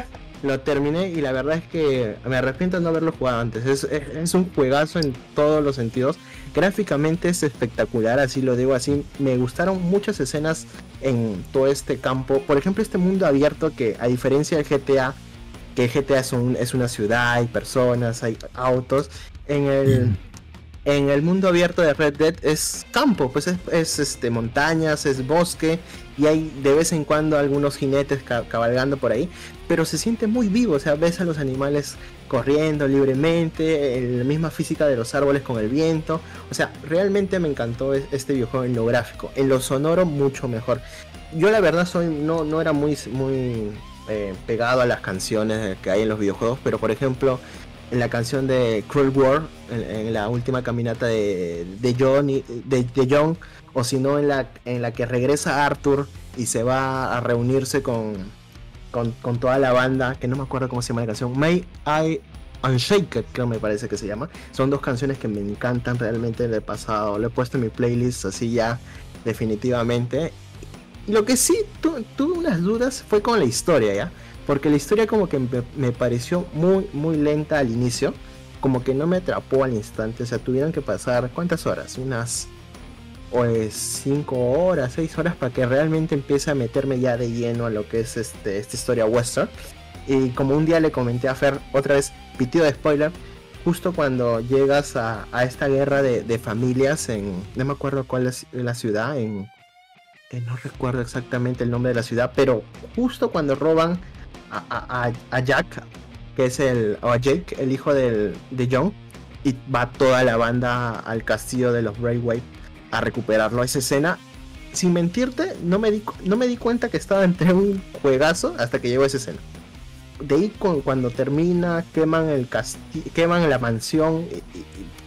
[SPEAKER 3] Lo terminé y la verdad es que me arrepiento de no haberlo jugado antes. Es, es, un juegazo en todos los sentidos. Gráficamente es espectacular, así lo digo así. Me gustaron muchas escenas en todo este campo. Por ejemplo, este mundo abierto que a diferencia del GTA, que GTA es, un, es una ciudad, hay personas, hay autos. En el, en el mundo abierto de Red Dead es campo, pues es, es, este, montañas, es bosque y hay de vez en cuando algunos jinetes ca cabalgando por ahí, pero se siente muy vivo, o sea, ves a los animales corriendo libremente, la misma física de los árboles con el viento, o sea, realmente me encantó este videojuego en lo gráfico, en lo sonoro mucho mejor. Yo la verdad soy no, no era muy, muy eh, pegado a las canciones que hay en los videojuegos, pero por ejemplo en la canción de Cruel War, en, la última caminata de, de John, y, de, de, John o si no en la, en la que regresa Arthur y se va a reunirse con, con, con, toda la banda, que no me acuerdo cómo se llama la canción, May I Unshaked, creo me parece que se llama. Son dos canciones que me encantan realmente del pasado, lo he puesto en mi playlist así ya definitivamente. Lo que sí tu, tuve unas dudas fue con la historia, ¿ya? Porque la historia como que me, pareció muy, muy lenta al inicio. Como que no me atrapó al instante. O sea, tuvieron que pasar, ¿cuántas horas? Unas 5 horas, 6 horas para que realmente empiece a meterme ya de lleno a lo que es este, esta historia western. Y como un día le comenté a Fer, otra vez, pitido de spoiler, justo cuando llegas a, a esta guerra de, de, familias en, no me acuerdo cuál es la ciudad, en, eh, no recuerdo exactamente el nombre de la ciudad, pero justo cuando roban a, a, a, Jack, que es el, o a Jake, el hijo del, de John, y va toda la banda al castillo de los Braithwaite a recuperarlo. Esa escena, sin mentirte, no me di, no me di cuenta que estaba entre un juegazo hasta que llegó esa escena. De ahí cuando termina, queman el castillo, queman la mansión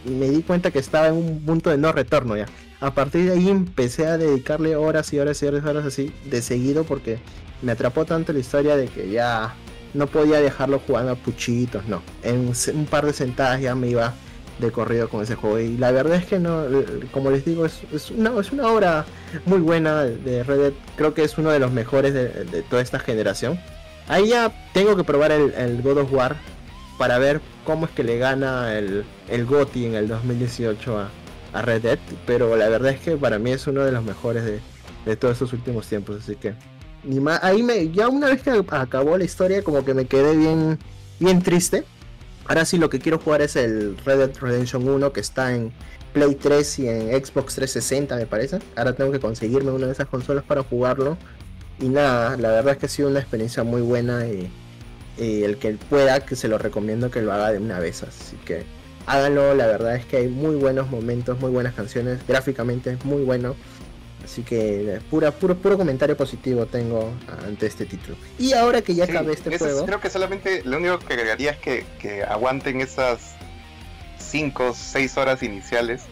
[SPEAKER 3] y, me di cuenta que estaba en un punto de no retorno ya. A partir de ahí empecé a dedicarle horas y horas y horas y horas así de seguido porque me atrapó tanto la historia de que ya no podía dejarlo jugando a puchitos, no. En un par de sentadas ya me iba de corrido con ese juego. Y la verdad es que no, como les digo, es, es, una, es una obra muy buena de Red Dead. Creo que es uno de los mejores de, toda esta generación. Ahí ya tengo que probar el, God of War para ver cómo es que le gana el, el GOTI en el 2018 a, a Red Dead. Pero la verdad es que para mí es uno de los mejores de, de todos estos últimos tiempos. Así que ni más, ahí me, ya una vez que acabó la historia, como que me quedé bien, bien triste. Ahora sí lo que quiero jugar es el Red Dead Redemption 1 que está en Play 3 y en Xbox 360 me parece. Ahora tengo que conseguirme una de esas consolas para jugarlo. Y nada, la verdad es que ha sido una experiencia muy buena y, el que pueda, que se lo recomiendo que lo haga de una vez. Así que háganlo, la verdad es que hay muy buenos momentos, muy buenas canciones, gráficamente es muy bueno. Así que pura, puro, puro comentario positivo tengo ante este título. Y ahora que ya acabé este juego.
[SPEAKER 4] Creo que solamente lo único que agregaría es que, aguanten esas 5 o 6 horas iniciales.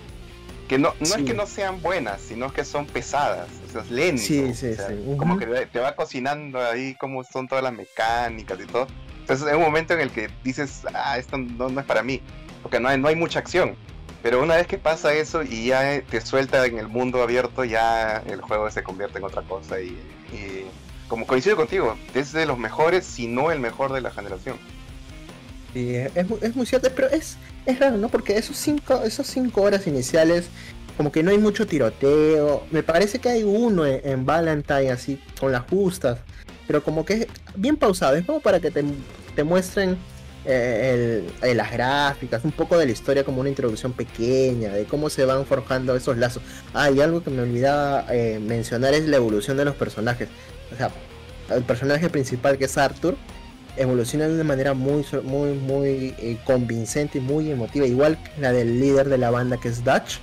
[SPEAKER 4] Que no, no es que no sean buenas, sino que son pesadas, o sea, es lento. Sí, sí, sí. Como que te va cocinando ahí cómo son todas las mecánicas y todo. Entonces, es un momento en el que dices, ah, esto no, no es para mí, porque no hay, no hay mucha acción. Pero una vez que pasa eso y ya te suelta en el mundo abierto, ya el juego se convierte en otra cosa. Y, como coincido contigo, es de los mejores, si no el mejor de la generación.
[SPEAKER 3] Sí, es, muy cierto, pero es, es raro, ¿no? Porque esos cinco, esos cinco horas iniciales, como que no hay mucho tiroteo. Me parece que hay uno en, Valentine, así, con las justas. Pero como que es bien pausado, es como para que te, te muestren eh, el, las gráficas, un poco de la historia como una introducción pequeña, de cómo se van forjando esos lazos. Ah, y algo que me olvidaba eh, mencionar es la evolución de los personajes. El personaje principal que es Arthur evoluciona de una manera muy, muy, muy eh, convincente y muy emotiva, igual que la del líder de la banda que es Dutch.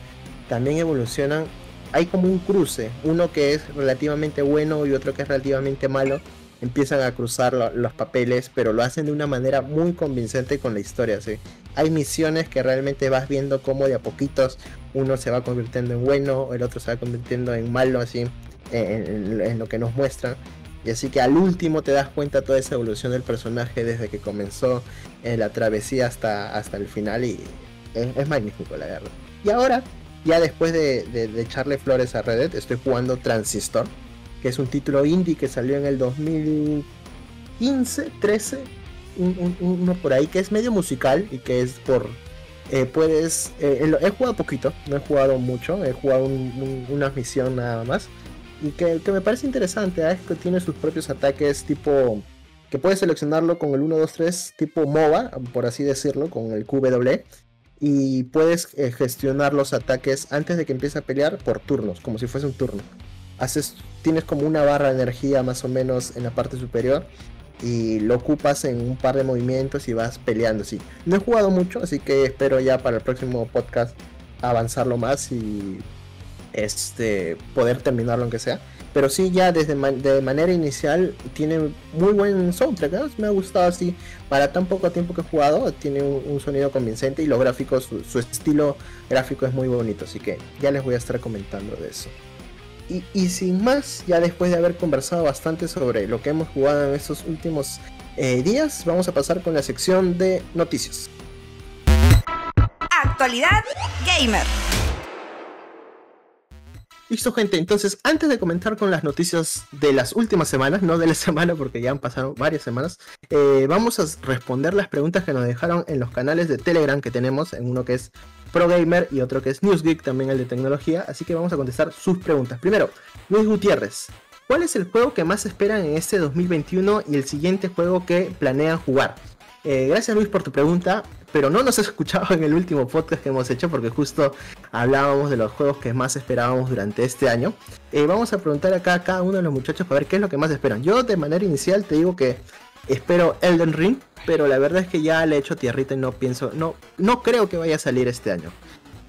[SPEAKER 3] También evolucionan, hay como un cruce, uno que es relativamente bueno y otro que es relativamente malo empiezan a cruzar los papeles, pero lo hacen de una manera muy convincente con la historia. ¿sí? Hay misiones que realmente vas viendo cómo de a poquitos uno se va convirtiendo en bueno, el otro se va convirtiendo en malo, así, en, lo que nos muestran. Y así que al último te das cuenta toda esa evolución del personaje desde que comenzó en la travesía hasta, hasta el final y es, magnífico la verdad. Y ahora, ya después de, de echarle flores a Reddit, estoy jugando Transistor que es un título indie que salió en el 2015, 13, uno por ahí que es medio musical y que es por... Eh, puedes... Eh, he jugado poquito, no he jugado mucho, he jugado una misión nada más. Y que, me parece interesante, es que tiene sus propios ataques tipo... Que puedes seleccionarlo con el 1, 2, 3 tipo MOBA, por así decirlo, con el QW y puedes eh, gestionar los ataques antes de que empiece a pelear por turnos, como si fuese un turno haces, tienes como una barra de energía más o menos en la parte superior y lo ocupas en un par de movimientos y vas peleando. Sí. No he jugado mucho, así que espero ya para el próximo podcast avanzarlo más y este poder terminarlo aunque sea. Pero sí, ya desde de manera inicial tiene muy buen soundtrack. Me ha gustado así. Para tan poco tiempo que he jugado, tiene un, sonido convincente y los gráficos, su, estilo gráfico es muy bonito. Así que ya les voy a estar comentando de eso. Y, sin más, ya después de haber conversado bastante sobre lo que hemos jugado en estos últimos eh, días, vamos a pasar con la sección de noticias.
[SPEAKER 2] Actualidad Gamer.
[SPEAKER 3] Listo gente, entonces antes de comentar con las noticias de las últimas semanas, no de la semana porque ya han pasado varias semanas, eh, vamos a responder las preguntas que nos dejaron en los canales de Telegram que tenemos, en uno que es Pro Gamer y otro que es Newsgeek, también el de tecnología. Así que vamos a contestar sus preguntas. Primero, Luis Gutiérrez. ¿Cuál es el juego que más esperan en este 2021 y el siguiente juego que planean jugar? Eh, gracias Luis por tu pregunta, pero no nos has escuchado en el último podcast que hemos hecho porque justo hablábamos de los juegos que más esperábamos durante este año. Eh, vamos a preguntar acá a cada uno de los muchachos para ver qué es lo que más esperan. Yo de manera inicial te digo que espero Elden Ring, pero la verdad es que ya le he hecho tierrita y no pienso, no, no creo que vaya a salir este año.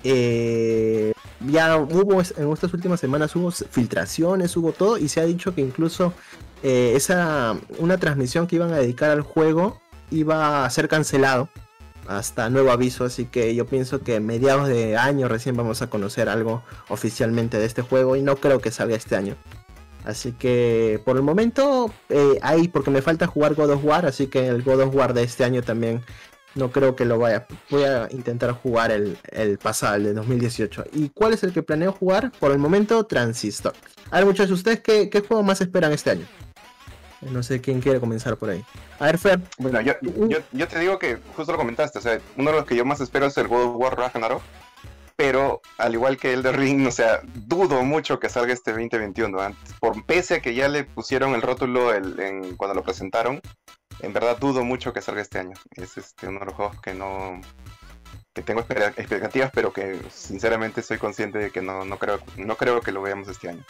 [SPEAKER 3] Eh, ya hubo en estas últimas semanas hubo filtraciones, hubo todo y se ha dicho que incluso eh, esa una transmisión que iban a dedicar al juego iba a ser cancelado hasta nuevo aviso, así que yo pienso que mediados de año recién vamos a conocer algo oficialmente de este juego y no creo que salga este año. Así que por el momento eh, hay, porque me falta jugar God of War, así que el God of War de este año también no creo que lo vaya. Voy a intentar jugar el, el pasado, el de 2018. ¿Y cuál es el que planeo jugar? Por el momento, Transistor. A ver, muchachos, ¿ustedes qué, qué juego más esperan este año? No sé quién quiere comenzar por ahí. A ver, Fer.
[SPEAKER 4] Bueno, yo, yo, yo te digo que justo lo comentaste, o sea, uno de los que yo más espero es el God of War Ragnarok, pero al igual que el de Ring, o sea, dudo mucho que salga este 2021. ¿eh? Por pese a que ya le pusieron el rótulo el, en, cuando lo presentaron, en verdad dudo mucho que salga este año. Es este, uno de los juegos que no que tengo expectativas, pero que sinceramente soy consciente de que no, no creo no creo que lo veamos este año.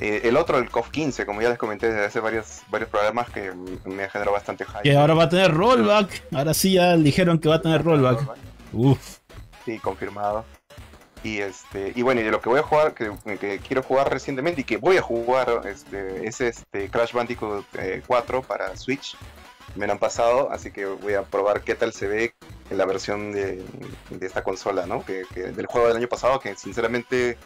[SPEAKER 4] Eh, el otro, el COF 15, como ya les comenté desde hace varios, varios programas, que me generado bastante hype.
[SPEAKER 5] Que ahora va a tener rollback. Ahora sí ya dijeron que va a tener rollback. Uf.
[SPEAKER 4] Sí, confirmado. Y este y bueno, y de lo que voy a jugar, que, quiero jugar recientemente y que voy a jugar este, es este Crash Bandicoot 4 eh, para Switch. Me lo han pasado, así que voy a probar qué tal se ve en la versión de, de esta consola, ¿no? Que, que, del juego del año pasado, que sinceramente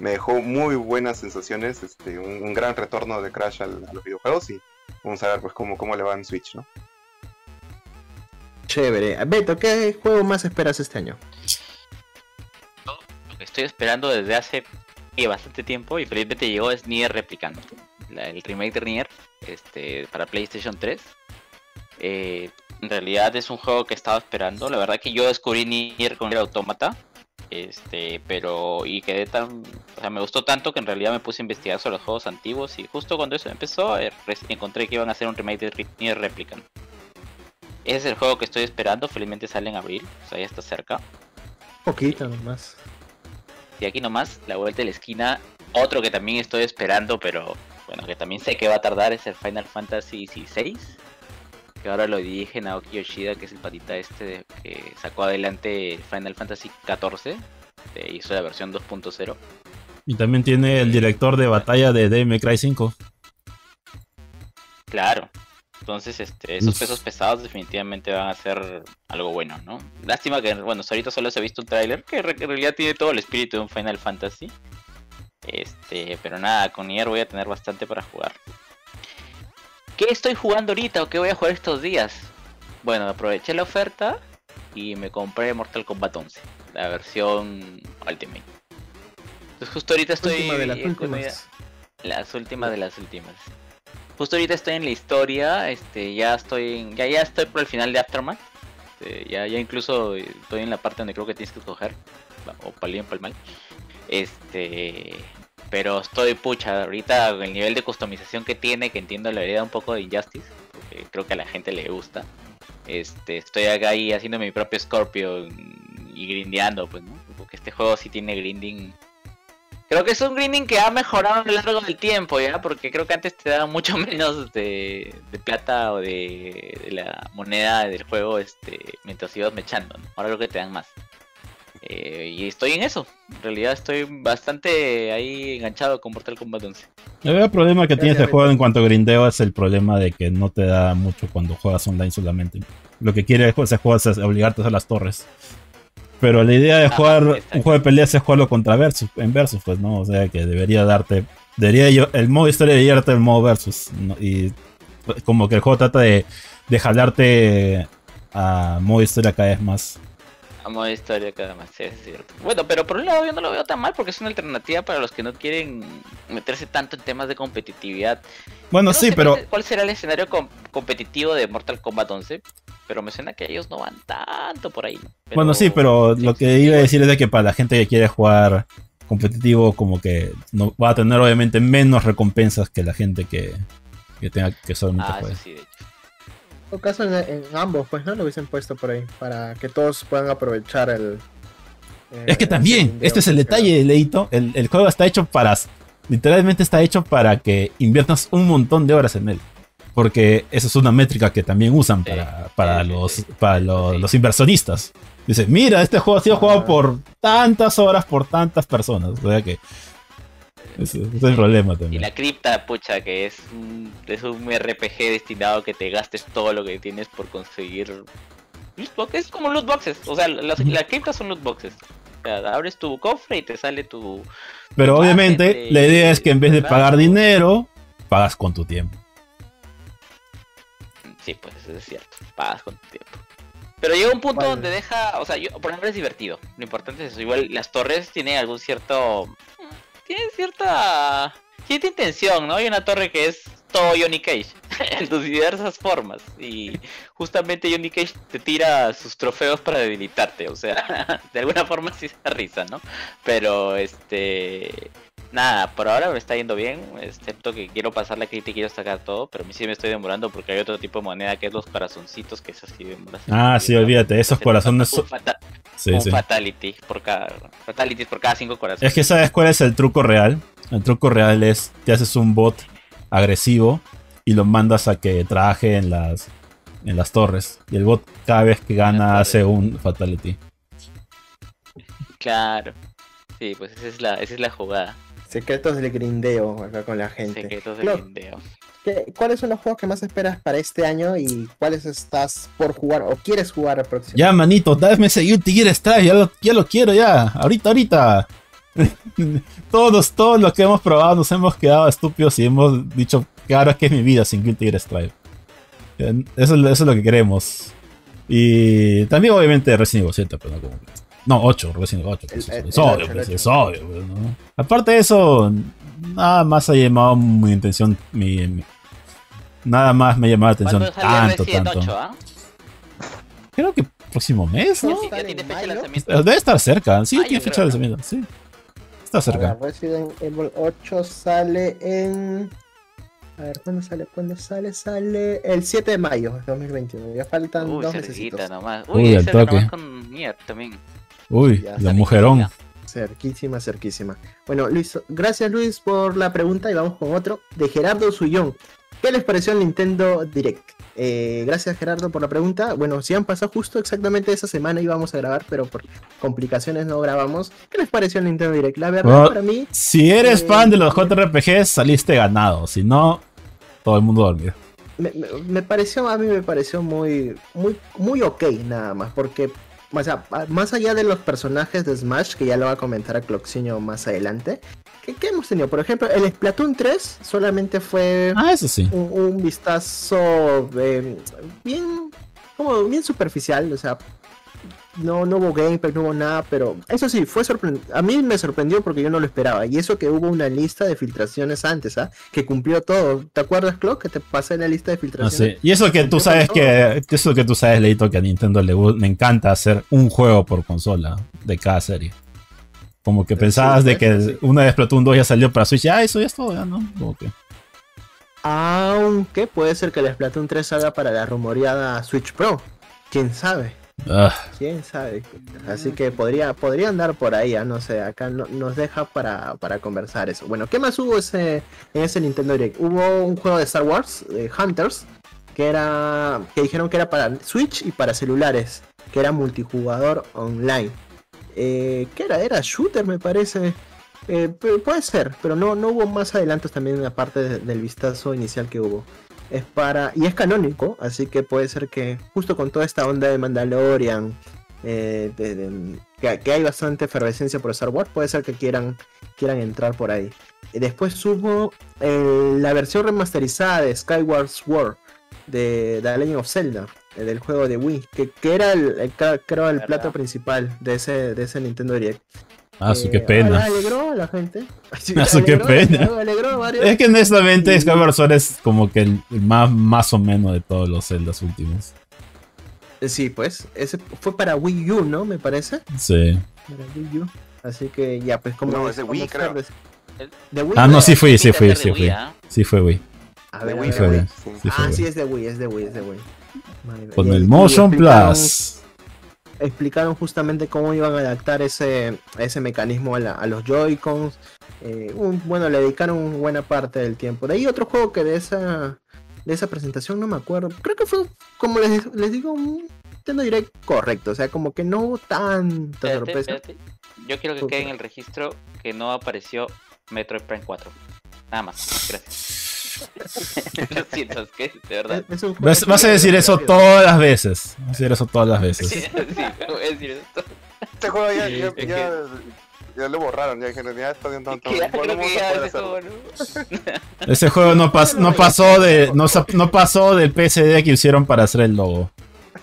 [SPEAKER 4] me dejó muy buenas sensaciones, este, un, un gran retorno de Crash al, a los videojuegos y vamos a ver pues cómo, cómo le va en Switch, ¿no?
[SPEAKER 3] Chévere. Beto, ¿qué juego más esperas este año?
[SPEAKER 6] Estoy esperando desde hace bastante tiempo y felizmente llegó es Nier Replicant, el remake de Nier este, para PlayStation 3. Eh, en realidad es un juego que estaba esperando. La verdad que yo descubrí Nier con el automata este, pero y quedé tan, o sea, me gustó tanto que en realidad me puse a investigar sobre los juegos antiguos y justo cuando eso empezó eh, encontré que iban a hacer un remake de Nier Replicant. Ese es el juego que estoy esperando, felizmente sale en abril, o sea, ya está cerca.
[SPEAKER 3] Poquito nomás.
[SPEAKER 6] Y aquí nomás, la vuelta de la esquina, otro que también estoy esperando, pero bueno, que también sé que va a tardar es el Final Fantasy VI que ahora lo dirige Naoki Yoshida, que es el patita este de, que sacó adelante Final Fantasy XIV, que hizo la versión 2.0.
[SPEAKER 5] Y también tiene el director de batalla de DM Cry 5.
[SPEAKER 6] Claro. Entonces, este, esos pesos pesados definitivamente van a ser algo bueno, ¿no? Lástima que, bueno, ahorita solo se ha visto un tráiler que en realidad tiene todo el espíritu de un Final Fantasy. Este, pero nada, con Nier voy a tener bastante para jugar. ¿Qué estoy jugando ahorita o qué voy a jugar estos días? Bueno, aproveché la oferta y me compré Mortal Kombat 11, la versión Ultimate. Entonces justo ahorita estoy...
[SPEAKER 3] Última de las últimas.
[SPEAKER 6] Las últimas de las últimas. Justo ahorita estoy en la historia, este, ya estoy, ya, ya estoy por el final de Aftermath. Este, ya, ya incluso estoy en la parte donde creo que tienes que escoger, o para el bien, para el mal. Este, pero estoy pucha, ahorita el nivel de customización que tiene, que entiendo la hereda un poco de Injustice, porque creo que a la gente le gusta. Este, estoy acá ahí haciendo mi propio Scorpio y grindeando, pues, ¿no? Porque este juego sí tiene grinding. Creo que es un grinding que ha mejorado a lo largo del tiempo, ¿ya? Porque creo que antes te daba mucho menos de, de plata o de, de, la moneda del juego este mientras ibas mechando, ¿no? Ahora creo que te dan más. Eh, y estoy en eso. En realidad estoy bastante ahí enganchado con Mortal Kombat 11.
[SPEAKER 5] El problema que tiene este juego en cuanto a grindeo es el problema de que no te da mucho cuando juegas online solamente. Lo que quiere ese juego es obligarte a hacer las torres. Pero la idea de jugar un juego de peleas es jugarlo contra versus, en versus, pues, ¿no? O sea que debería darte. Debería yo, el modo historia debería darte el modo versus. ¿no? Y como que el juego trata de, de jalarte a modo historia cada vez más
[SPEAKER 6] modo historia cada más, sí, es cierto. Bueno, pero por un lado yo no lo veo tan mal porque es una alternativa para los que no quieren meterse tanto en temas de competitividad.
[SPEAKER 5] Bueno, no sí,
[SPEAKER 6] sé
[SPEAKER 5] pero...
[SPEAKER 6] Cuál, cuál será el escenario com competitivo de Mortal Kombat 11? Pero me suena que ellos no van tanto por ahí. ¿no?
[SPEAKER 5] Pero... Bueno, sí, pero sí, lo que sí, iba a decir es de que para la gente que quiere jugar competitivo como que no va a tener obviamente menos recompensas que la gente que, que tenga que solamente
[SPEAKER 6] ah, juegue. Sí, de hecho
[SPEAKER 3] todo caso en, en, ambos, pues no lo hubiesen puesto por ahí, para que todos puedan aprovechar el...
[SPEAKER 5] Eh, es que también, este es el detalle, Leito, el, el, juego está hecho para, literalmente está hecho para que inviertas un montón de horas en él. Porque esa es una métrica que también usan para, para, los, para los, los, inversionistas. Dice, mira, este juego ha sido jugado por tantas horas, por tantas personas. O sea que ese, ese, es el problema también.
[SPEAKER 6] Y la cripta, pucha, que es un, es un RPG destinado a que te gastes todo lo que tienes por conseguir. Es como loot boxes. O sea, las, las criptas son loot boxes. O sea, abres tu cofre y te sale tu.
[SPEAKER 5] Pero tu obviamente, de, la idea es que en vez de pagar dinero, pagas con tu tiempo.
[SPEAKER 6] Sí, pues eso es cierto. Pagas con tu tiempo. Pero llega un punto
[SPEAKER 3] Vale.
[SPEAKER 6] donde deja, o sea, yo, por ejemplo es divertido. Lo importante es eso. Igual las torres tienen algún cierto, tienen cierta, cierta intención, ¿no? Hay una torre que es todo Johnny Cage en sus diversas formas y justamente Johnny Cage te tira sus trofeos para debilitarte, o sea, de alguna forma sí se risa, ¿no? Pero este Nada, por ahora me está yendo bien, excepto que quiero pasar la crítica y quiero sacar todo, pero a mí sí me estoy demorando porque hay otro tipo de moneda que es los corazoncitos, que es así demoras.
[SPEAKER 5] Ah, sí, olvídate, esos corazones
[SPEAKER 6] Un,
[SPEAKER 5] son-
[SPEAKER 6] fata-
[SPEAKER 5] Sí,
[SPEAKER 6] un
[SPEAKER 5] sí.
[SPEAKER 6] fatality por cada fatalities por cada cinco corazones.
[SPEAKER 5] Es que sabes cuál es el truco real. El truco real es te haces un bot agresivo y lo mandas a que trabaje en las en las torres. Y el bot cada vez que gana hace un fatality.
[SPEAKER 6] Claro. Sí, pues esa es la, esa es la jugada.
[SPEAKER 3] Secretos del grindeo acá con la gente.
[SPEAKER 6] Secretos del grindeo.
[SPEAKER 3] ¿qué- ¿Cuáles son los juegos que más esperas para este año y cuáles estás por jugar o quieres jugar próximo?
[SPEAKER 5] Ya, manito, dame ese Guilty Gear Strive, ya lo, ya lo quiero ya. Ahorita, ahorita. todos, todos los que hemos probado nos hemos quedado estúpidos y hemos dicho que ahora que es mi vida sin Guilty Gear Strive. Eso, es lo- eso es lo que queremos. Y también obviamente Resident Evil 7, pero no como... No, 8, Resident Evil 8. pues,
[SPEAKER 3] El- el-
[SPEAKER 5] es
[SPEAKER 3] el
[SPEAKER 5] obvio,
[SPEAKER 3] ocho, el
[SPEAKER 5] pues, es obvio, pues, ¿no? Aparte de eso, nada más ha llamado mi intención, mi, mi- nada más me ha llamado la atención
[SPEAKER 6] ¿Cuándo sale
[SPEAKER 5] tanto, tanto.
[SPEAKER 6] 8, ah?
[SPEAKER 5] Creo que próximo mes, ¿no?
[SPEAKER 6] Ya tiene fecha de lanzamiento.
[SPEAKER 5] Debe estar cerca, sí, tiene fecha de lanzamiento, sí. Está cerca.
[SPEAKER 3] A ver, Resident Evil 8 sale en. A ver, ¿cuándo sale? ¿Cuándo sale? Sale el 7 de mayo de 2021. Ya faltan
[SPEAKER 6] Uy,
[SPEAKER 3] dos meses.
[SPEAKER 6] nomás.
[SPEAKER 5] Uy,
[SPEAKER 6] Uy, ese
[SPEAKER 5] toque.
[SPEAKER 6] nomás con Nier también.
[SPEAKER 5] Uy,
[SPEAKER 3] Ya
[SPEAKER 5] la mujerón.
[SPEAKER 3] Cerquísima, cerquísima. Bueno, Luis, gracias Luis por la pregunta y vamos con otro de Gerardo Sullón. ¿Qué les pareció el Nintendo Direct? Eh, gracias Gerardo por la pregunta. Bueno, si han pasado justo exactamente esa semana íbamos a grabar, pero por complicaciones no grabamos. ¿Qué les pareció el Nintendo Direct? La verdad,
[SPEAKER 5] Oh.
[SPEAKER 3] para mí,
[SPEAKER 5] Si eres
[SPEAKER 3] Eh,
[SPEAKER 5] fan de los JRPGs, saliste ganado. Si no, todo el mundo dormido.
[SPEAKER 3] me, me- me pareció, a mí me pareció muy, muy, muy ok nada más, porque, o sea, más allá de los personajes de Smash, que ya lo va a comentar a Cloxiño más adelante, ¿qué, qué hemos tenido? Por ejemplo, el Splatoon 3 solamente fue
[SPEAKER 5] Ah, eso sí.
[SPEAKER 3] un, un vistazo eh, bien, como bien superficial, o sea, no, no hubo gameplay, no hubo nada, pero eso sí, fue sorprendente. A mí me sorprendió porque yo no lo esperaba. Y eso que hubo una lista de filtraciones antes, ¿ah? Que cumplió todo. ¿Te acuerdas, Clock? Que te pasé la lista de
[SPEAKER 5] Ah,
[SPEAKER 3] filtraciones.
[SPEAKER 5] sí. Y eso que tú sabes que. Eso que tú sabes, Leito, que a Nintendo le, le encanta hacer un juego por consola de cada serie. Como que pensabas de que una de Splatoon 2 ya salió para Switch. Ya, eso ya es todo, ya, ¿no? Como que.
[SPEAKER 3] Aunque puede ser que el Splatoon 3 salga para la rumoreada Switch Pro. ¿Quién sabe?
[SPEAKER 5] Ah,
[SPEAKER 3] quién sabe. Así que podría, andar por ahí, ah, no sé, acá no- nos deja para, para conversar eso. Bueno, ¿qué más hubo ese, en ese Nintendo Direct? Hubo un juego de Star Wars, de Hunters, que era. que dijeron que era para Switch y para celulares, que era multijugador online. Eh, ¿Qué era? Era shooter, me parece. Eh, pu- puede ser, pero no, no hubo más adelantos también aparte de- del vistazo inicial que hubo. Es para. y es canónico, así que puede ser que justo con toda esta onda de Mandalorian, eh, de- de- que, que hay bastante efervescencia por Star Wars, puede ser que quieran, quieran entrar por ahí. Y después hubo eh, la versión remasterizada de Skyward Sword de The Legend of Zelda, eh, del juego de Wii, que, que era el, el- creo el plato principal de ese, de ese Nintendo Direct.
[SPEAKER 5] Ah, su
[SPEAKER 3] Eh,
[SPEAKER 5] qué pena.
[SPEAKER 3] ¿Le alegró a la gente? Sí,
[SPEAKER 5] Ah, su qué pena.
[SPEAKER 3] alegró, varios.
[SPEAKER 5] Es que honestamente
[SPEAKER 3] Y-
[SPEAKER 5] Skyward Sword es como que el el más, más o menos de todos los Zeldas últimos.
[SPEAKER 3] Eh, Sí, pues, ese fue para Wii U, ¿no? Me parece.
[SPEAKER 5] Sí.
[SPEAKER 3] Para Wii U. Así que ya, pues como...
[SPEAKER 4] No, es de
[SPEAKER 3] como
[SPEAKER 4] Wii, creo.
[SPEAKER 3] Fer- De Wii.
[SPEAKER 5] Ah, no, sí fui, sí fui, sí fui.
[SPEAKER 6] ¿ah?
[SPEAKER 5] Sí fue,
[SPEAKER 4] Wii,
[SPEAKER 3] a
[SPEAKER 4] de
[SPEAKER 3] ver.
[SPEAKER 5] Wii.
[SPEAKER 4] Sí.
[SPEAKER 3] Ah, sí, es de Wii, es de Wii, es de Wii.
[SPEAKER 5] Con el Motion Plus.
[SPEAKER 3] Explicaron justamente cómo iban a adaptar ese, ese mecanismo a, la- a los Joy-Cons. Eh, un- bueno, le dedicaron buena parte del tiempo. De ahí otro juego que de esa, de esa presentación no me acuerdo. Creo que fue, como les, les digo, un Nintendo Direct correcto. O sea, como que no hubo tanta
[SPEAKER 6] Espérate,
[SPEAKER 3] sorpresa.
[SPEAKER 6] espérate. Yo quiero que quede en el registro que no apareció Metroid Prime 4. Nada más, gracias. Lo siento, es que de verdad.
[SPEAKER 3] Es
[SPEAKER 5] Vas, vas a decir eso todas las veces. Vas a decir eso todas las veces.
[SPEAKER 6] Sí, sí, voy a decir esto.
[SPEAKER 4] Este juego ya, ya,
[SPEAKER 6] Es
[SPEAKER 4] ya ya lo borraron, ya dijeron, ya está bien tonto.
[SPEAKER 6] Ya, ya ese juego, ¿no?
[SPEAKER 5] Ese juego no, pas- no pasó de no, no pasó del PSD que hicieron para hacer el logo.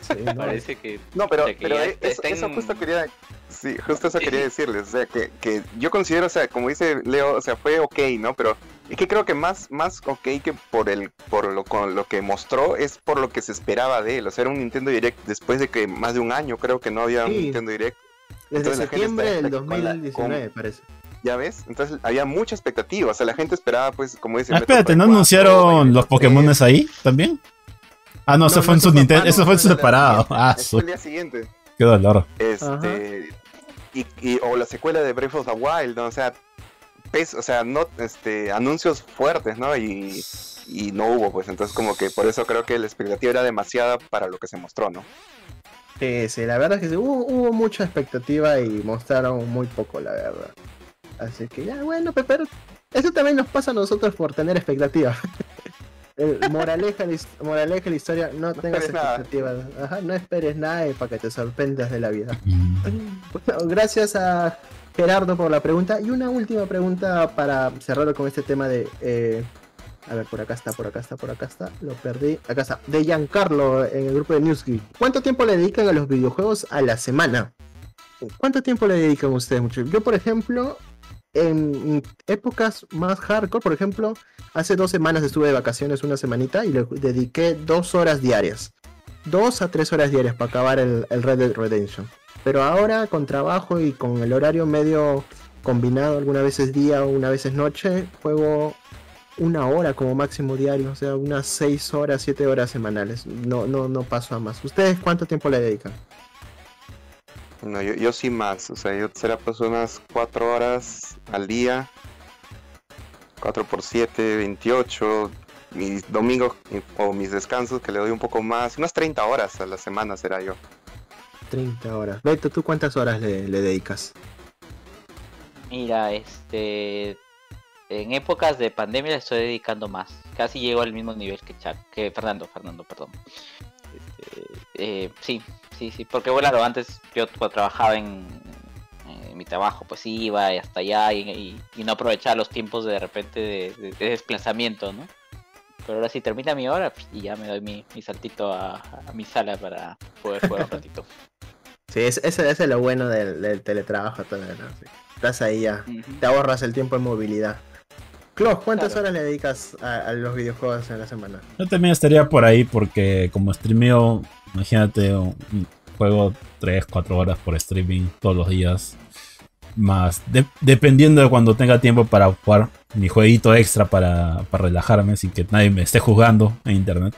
[SPEAKER 3] Sí, no,
[SPEAKER 6] Parece que.
[SPEAKER 4] No, pero,
[SPEAKER 6] o sea, que
[SPEAKER 4] pero
[SPEAKER 6] ya
[SPEAKER 4] eso,
[SPEAKER 6] en-
[SPEAKER 4] eso justo quería, sí, justo eso quería decirles, o sea, que, que yo considero, o sea, como dice Leo, o sea, fue ok, ¿no? Pero es que creo que más, más ok que por el, por lo, con lo que mostró es por lo que se esperaba de él, o sea, era un Nintendo Direct después de que más de un año creo que no había un. Nintendo Direct,
[SPEAKER 3] Desde
[SPEAKER 4] Entonces
[SPEAKER 3] septiembre del
[SPEAKER 4] con la-
[SPEAKER 3] 2019, parece.
[SPEAKER 4] ¿ya ves? Entonces había mucha expectativa, o sea, la gente esperaba, pues, como dice...
[SPEAKER 5] Ah, espérate, ¿no
[SPEAKER 4] 4,
[SPEAKER 5] anunciaron los
[SPEAKER 4] 3.
[SPEAKER 5] Pokémones ahí también? Ah, no, eso fue en su Nintendo,
[SPEAKER 4] ah,
[SPEAKER 5] eso fue en su
[SPEAKER 4] el día
[SPEAKER 5] separado.
[SPEAKER 4] siguiente,
[SPEAKER 5] Ah, su,
[SPEAKER 4] el día siguiente.
[SPEAKER 5] qué dolor.
[SPEAKER 4] Este, y, y- o la secuela de Breath of the Wild, ¿no? O sea, o sea, no, este, anuncios fuertes, ¿no? Y, y no hubo, pues, entonces como que por eso creo que la expectativa era demasiada para lo que se mostró, ¿no?
[SPEAKER 3] Sí, sí, la verdad es que sí, hubo, hubo mucha expectativa y mostraron muy poco, la verdad. Así que ya, bueno, pe- pero eso también nos pasa a nosotros por tener expectativa. El moraleja, moraleja de la historia, no, tengas expectativas. Ajá, no esperes nada y para que te sorprendas de la vida. Bueno, gracias a Gerardo por la pregunta. Y una última pregunta para cerrar con este tema de. eh, a ver, por acá está, por acá está, por acá está. Lo perdí. Acá está. De Giancarlo en el grupo de Newsgeek. ¿Cuánto tiempo le dedican a los videojuegos a la semana? ¿Cuánto tiempo le dedican ustedes, muchachos? Yo, por ejemplo, en épocas más hardcore, por ejemplo, hace dos semanas estuve de vacaciones una semanita y le dediqué dos horas diarias. Dos a tres horas diarias para acabar el, el Red Dead Redemption. Pero ahora con trabajo y con el horario medio combinado, algunas veces día, una veces noche, juego una hora como máximo diario, o sea, unas seis horas, siete horas semanales. No, no, no paso a más. ¿Ustedes cuánto tiempo le dedican?
[SPEAKER 4] No, yo, yo sí más, o sea, yo será pues unas 4 horas al día, 4 por 7, 28, mis domingos y- o mis descansos que le doy un poco más, unas 30 horas a la semana será yo.
[SPEAKER 3] 30 horas. Beto, ¿tú cuántas horas le, dedicas?
[SPEAKER 6] Mira, este. En épocas de pandemia le estoy dedicando más. Casi llego al mismo nivel que Chuck, que Fernando, Fernando, perdón. Este, eh, sí, sí, sí, porque bueno, antes yo cuando trabajaba en, mi trabajo, pues iba hasta allá y, no aprovechaba los tiempos de repente de desplazamiento, ¿no? Pero ahora sí termina mi hora pues, y ya me doy mi, mi saltito a, a mi sala para poder jugar un ratito.
[SPEAKER 3] Sí, es- ese, ese es lo bueno del, del teletrabajo. Sí. Estás ahí ya, te ahorras el tiempo en movilidad. Clos, ¿cuántas
[SPEAKER 6] Claro.
[SPEAKER 3] horas le dedicas a, a los videojuegos en la semana?
[SPEAKER 5] Yo también estaría por ahí porque como streameo, imagínate un un juego 3, 4 horas por streaming todos los días. Más, de- dependiendo de cuando tenga tiempo para jugar mi jueguito extra para, para relajarme sin que nadie me esté juzgando en internet.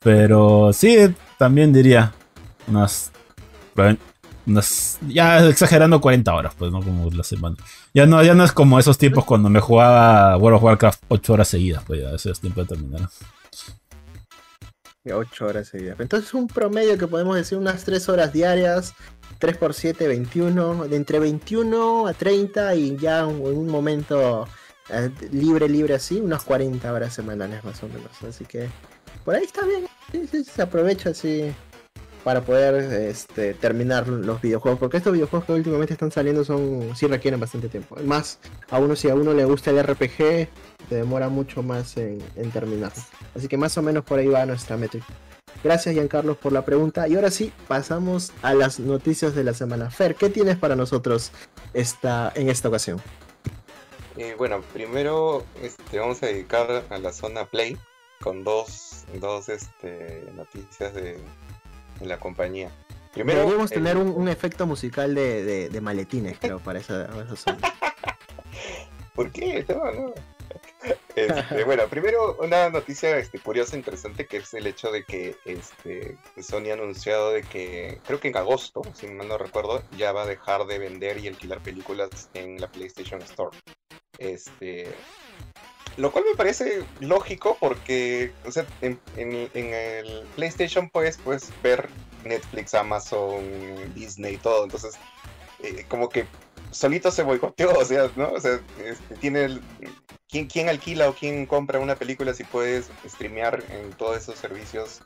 [SPEAKER 5] Pero sí, también diría unas, ya exagerando 40 horas, pues no como la semana. Ya no, ya no es como esos tiempos cuando me jugaba World of Warcraft 8 horas seguidas, pues ya ese es tiempo de terminar.
[SPEAKER 3] 8 horas seguidas. Entonces un promedio que podemos decir unas 3 horas diarias, 3 por 7, 21, de entre 21 a 30 y ya en un momento eh, libre, libre así, unas 40 horas semanales más o menos. Así que por ahí está bien, sí, sí, se aprovecha así para poder este, terminar los videojuegos, porque estos videojuegos que últimamente están saliendo son sí requieren bastante tiempo. Más a uno si a uno le gusta el RPG, se demora mucho más en, en terminar. Así que más o menos por ahí va nuestra métrica. Gracias Giancarlos por la pregunta. Y ahora sí, pasamos a las noticias de la semana. Fer, ¿qué tienes para nosotros esta, en esta ocasión?
[SPEAKER 4] Eh, bueno, primero este, vamos a dedicar a la zona Play con dos, dos este, noticias de, de la compañía. Primero,
[SPEAKER 3] Deberíamos
[SPEAKER 4] el-
[SPEAKER 3] tener un, un efecto musical de, de- de maletines, creo, para esa, para esa zona.
[SPEAKER 4] ¿Por qué? No, no. Este, bueno, primero una noticia este, curiosa, interesante, que es el hecho de que este, Sony ha anunciado de que, creo que en agosto, si mal no recuerdo, ya va a dejar de vender y alquilar películas en la PlayStation Store. Este, lo cual me parece lógico porque, en, el PlayStation puedes, puedes ver Netflix, Amazon, Disney y todo, entonces eh, como que solito se boicoteó, o sea, ¿no? O sea, este, tiene el, ¿quién, quién alquila o quién compra una película si puedes streamear en todos esos servicios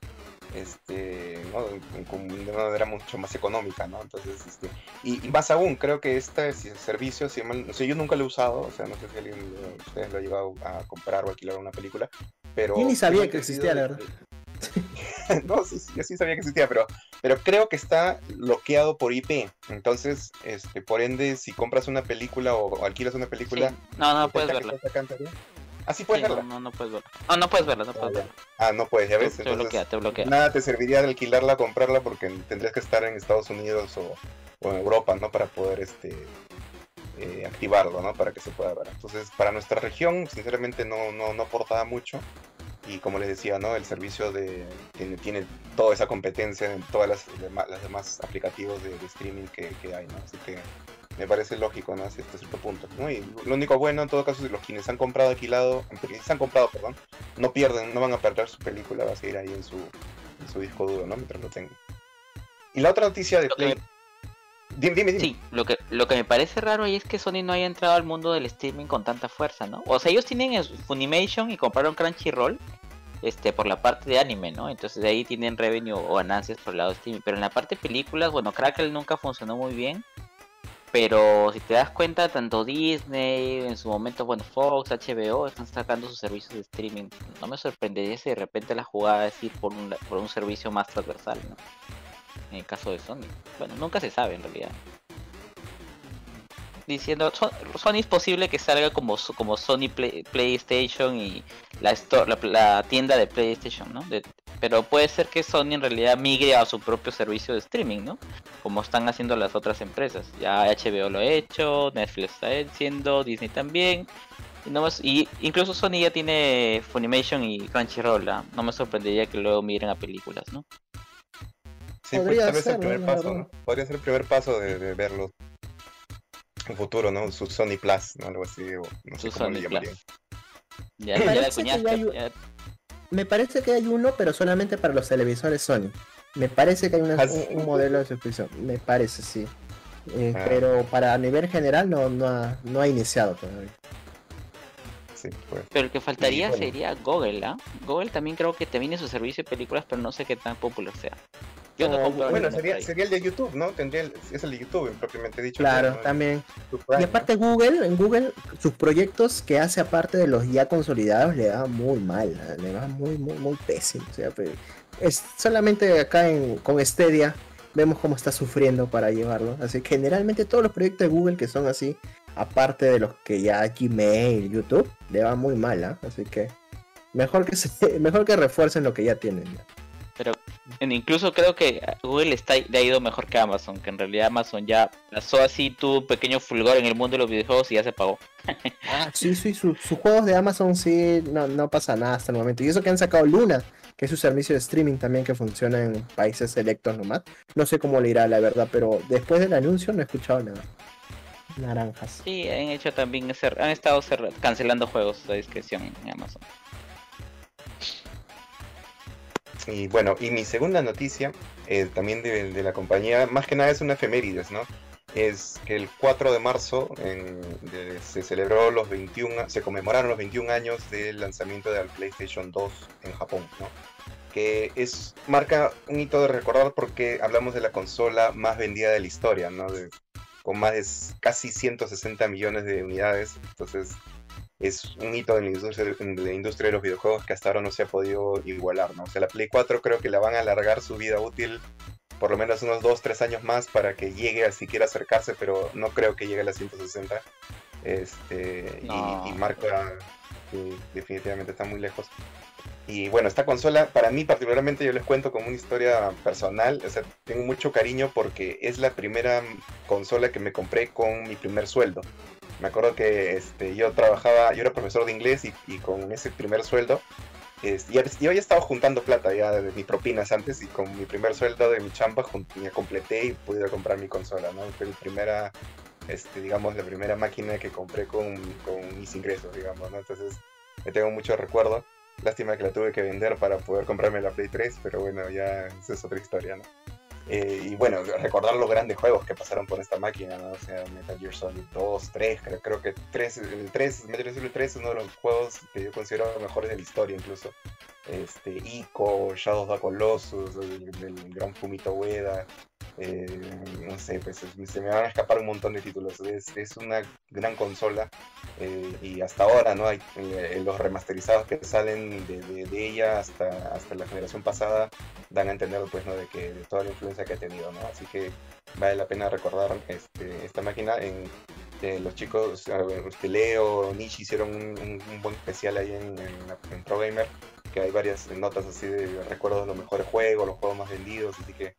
[SPEAKER 4] este, ¿no? de una manera mucho más económica, ¿no? Entonces, este, y, y más aún, creo que este servicio, si mal- o sea, yo nunca lo he usado, o sea, no sé si alguien de ustedes lo ha llegado a comprar o alquilar una película, pero...
[SPEAKER 3] Yo ni sabía que existía, la
[SPEAKER 4] de- no, sí, sí, yo sí sabía que existía, pero, pero creo que está bloqueado por IP, entonces, este, por ende, si compras una película o, o alquilas una película...
[SPEAKER 6] Sí. No, no,
[SPEAKER 4] ¿detecta
[SPEAKER 6] puedes verla.
[SPEAKER 4] Ah, sí
[SPEAKER 6] Sí,
[SPEAKER 4] puedes
[SPEAKER 6] no,
[SPEAKER 4] verla.
[SPEAKER 6] no, no puedes verla. No, no puedes verla, no puedes
[SPEAKER 4] ya.
[SPEAKER 6] verla.
[SPEAKER 4] Ah, no puedes, ya
[SPEAKER 6] Te,
[SPEAKER 4] ves.
[SPEAKER 6] te
[SPEAKER 4] Entonces,
[SPEAKER 6] bloquea, te bloquea.
[SPEAKER 4] Nada te serviría de alquilarla, comprarla, porque tendrías que estar en Estados Unidos o, o en Europa, ¿no? Para poder este eh, activarlo, ¿no? Para que se pueda ver. Entonces, para nuestra región, sinceramente, no, no, no aportaba mucho. Y como les decía, ¿no? El servicio de tiene, tiene toda esa competencia en todas las, demás aplicativos de, de streaming que, que hay, ¿no? Así que me parece lógico, ¿no? Hasta cierto punto, ¿no? Y lo único bueno, en todo caso, es los quienes han comprado, alquilado, se han comprado, perdón, no pierden, no van a perder su película, va a seguir ahí en su, en su disco duro, ¿no? Mientras lo tengan. Y la otra noticia de
[SPEAKER 6] Lo
[SPEAKER 4] Play... Dime, dime, dime.
[SPEAKER 6] Sí, lo que, lo que me parece raro ahí es que Sony no haya entrado al mundo del streaming con tanta fuerza, ¿no? O sea, ellos tienen Funimation y compraron Crunchyroll este, por la parte de anime, ¿no? Entonces de ahí tienen revenue o ganancias por el lado de streaming. Pero en la parte de películas, bueno, Crackle nunca funcionó muy bien. Pero si te das cuenta, tanto Disney, en su momento, bueno, Fox, HBO, están sacando sus servicios de streaming. No me sorprendería si de repente la jugada es ir por un, por un servicio más transversal, ¿no? En el caso de Sony. Bueno, nunca se sabe en realidad. Diciendo, Son- Sony es posible que salga como, como Sony Play- PlayStation y la, store- la, la tienda de PlayStation, ¿no? De- pero puede ser que Sony en realidad migre a su propio servicio de streaming, ¿no? Como están haciendo las otras empresas. Ya HBO lo ha hecho, Netflix está haciendo, Disney también. Y, no me- y incluso Sony ya tiene Funimation y Crunchyroll. ¿ah? No me sorprendería que luego migren a películas, ¿no?
[SPEAKER 4] Sí, pues,
[SPEAKER 3] Podría
[SPEAKER 4] tal vez
[SPEAKER 3] ser,
[SPEAKER 4] el primer paso. Podría ser el primer paso de, de verlo en futuro, ¿no? Su Sony Plus, ¿no? Algo así, o no sé cómo le llamarían.
[SPEAKER 6] Ya,
[SPEAKER 3] Me
[SPEAKER 6] ya la
[SPEAKER 3] hay-
[SPEAKER 6] ya-
[SPEAKER 3] Me parece que hay uno, pero solamente para los televisores Sony. Me parece que hay un, un modelo de suscripción. Me parece, sí. Eh,
[SPEAKER 4] Ah.
[SPEAKER 3] Pero para a nivel general no, no, ha, no ha iniciado todavía.
[SPEAKER 4] Sí, pues.
[SPEAKER 6] Pero el que faltaría
[SPEAKER 4] bueno.
[SPEAKER 6] sería Google, ¿ah? Google también creo que te viene su servicio de películas, pero no sé qué tan popular sea. Yo no compro
[SPEAKER 4] Bueno, sería, sería el de YouTube, ¿no? Tendría el, es el de YouTube, propiamente dicho.
[SPEAKER 3] Claro,
[SPEAKER 4] ¿no?
[SPEAKER 3] también. Y
[SPEAKER 4] ¿no?
[SPEAKER 3] aparte Google, en Google, sus proyectos que hace aparte de los ya consolidados le va muy mal, ¿eh? le va muy, muy, muy pésimo. O sea, pues, es solamente acá en, con Stadia vemos cómo está sufriendo para llevarlo. Así que generalmente todos los proyectos de Google que son así, aparte de los que ya Gmail, YouTube, le va muy mal, ¿ah? Así que mejor que se, mejor que refuercen lo que ya tienen. ¿ya?
[SPEAKER 6] Pero incluso creo que Google está, le ha ido mejor que Amazon, que en realidad Amazon ya pasó así, tuvo un pequeño fulgor en el mundo de los videojuegos y ya se pagó.
[SPEAKER 3] Ah, sí, sí, su- sus juegos de Amazon sí, no, no pasa nada hasta el momento. Y eso que han sacado Luna, que es su servicio de streaming también que funciona en países selectos nomás. No sé cómo le irá, la verdad, pero después del anuncio no he escuchado nada. Naranjas.
[SPEAKER 6] Sí, han hecho también, han estado cancelando juegos a discreción en Amazon.
[SPEAKER 4] Y bueno, y mi segunda noticia, eh, también de, la compañía, más que nada es una efemérides, ¿no? Es que el 4 de marzo se celebró los 21, a- se conmemoraron los 21 años del lanzamiento del PlayStation 2 en Japón, ¿no? Que es, marca un hito de recordar porque hablamos de la consola más vendida de la historia, ¿no? Con más de casi 160 millones de unidades, entonces es un hito en la, industria, en la industria de los videojuegos que hasta ahora no se ha podido igualar, ¿no? O sea, la Play 4 creo que la van a alargar su vida útil por lo menos unos 2, 3 años más para que llegue a siquiera acercarse, pero no creo que llegue a las 160. Este, y- y, marca que definitivamente está muy lejos. Y bueno, esta consola, para mí particularmente, yo les cuento como una historia personal. O sea, tengo mucho cariño porque es la primera consola que me compré con mi primer sueldo. Me acuerdo que este, yo trabajaba, yo era profesor de inglés y, con ese primer sueldo, este, ya, yo había estado juntando plata ya de mis propinas antes y con mi primer sueldo de mi chamba me completé y pude comprar mi consola, ¿no? Fue la primera, este, digamos, la primera máquina que compré con, con mis ingresos, digamos, ¿no? Entonces, me tengo mucho recuerdo. Lástima que la tuve que vender para poder comprarme la Play 3, pero bueno, ya esa es otra historia, ¿no? Eh, y bueno, recordar los grandes juegos que pasaron por esta máquina, ¿no? O sea, Metal Gear Solid 2, 3, creo, creo que 3, el 3, Metal Gear Solid 3 es uno de los juegos que yo considero mejores de la historia incluso. este, Ico, Shadow of the Colossus, el, el gran Fumito Ueda, eh, no sé, pues se me van a escapar un montón de títulos. Es, es una gran consola eh, y hasta ahora, ¿no? Hay eh, los remasterizados que salen de, de, de, ella hasta, hasta la generación pasada dan a entender, pues, ¿no? De que de toda la influencia que ha tenido, ¿no? Así que vale la pena recordar este, esta máquina en los chicos, este, Leo, Nishi hicieron un, un, un, buen especial ahí en, en, en Pro Gamer que hay varias notas así de recuerdos de los mejores juegos, los juegos más vendidos, así que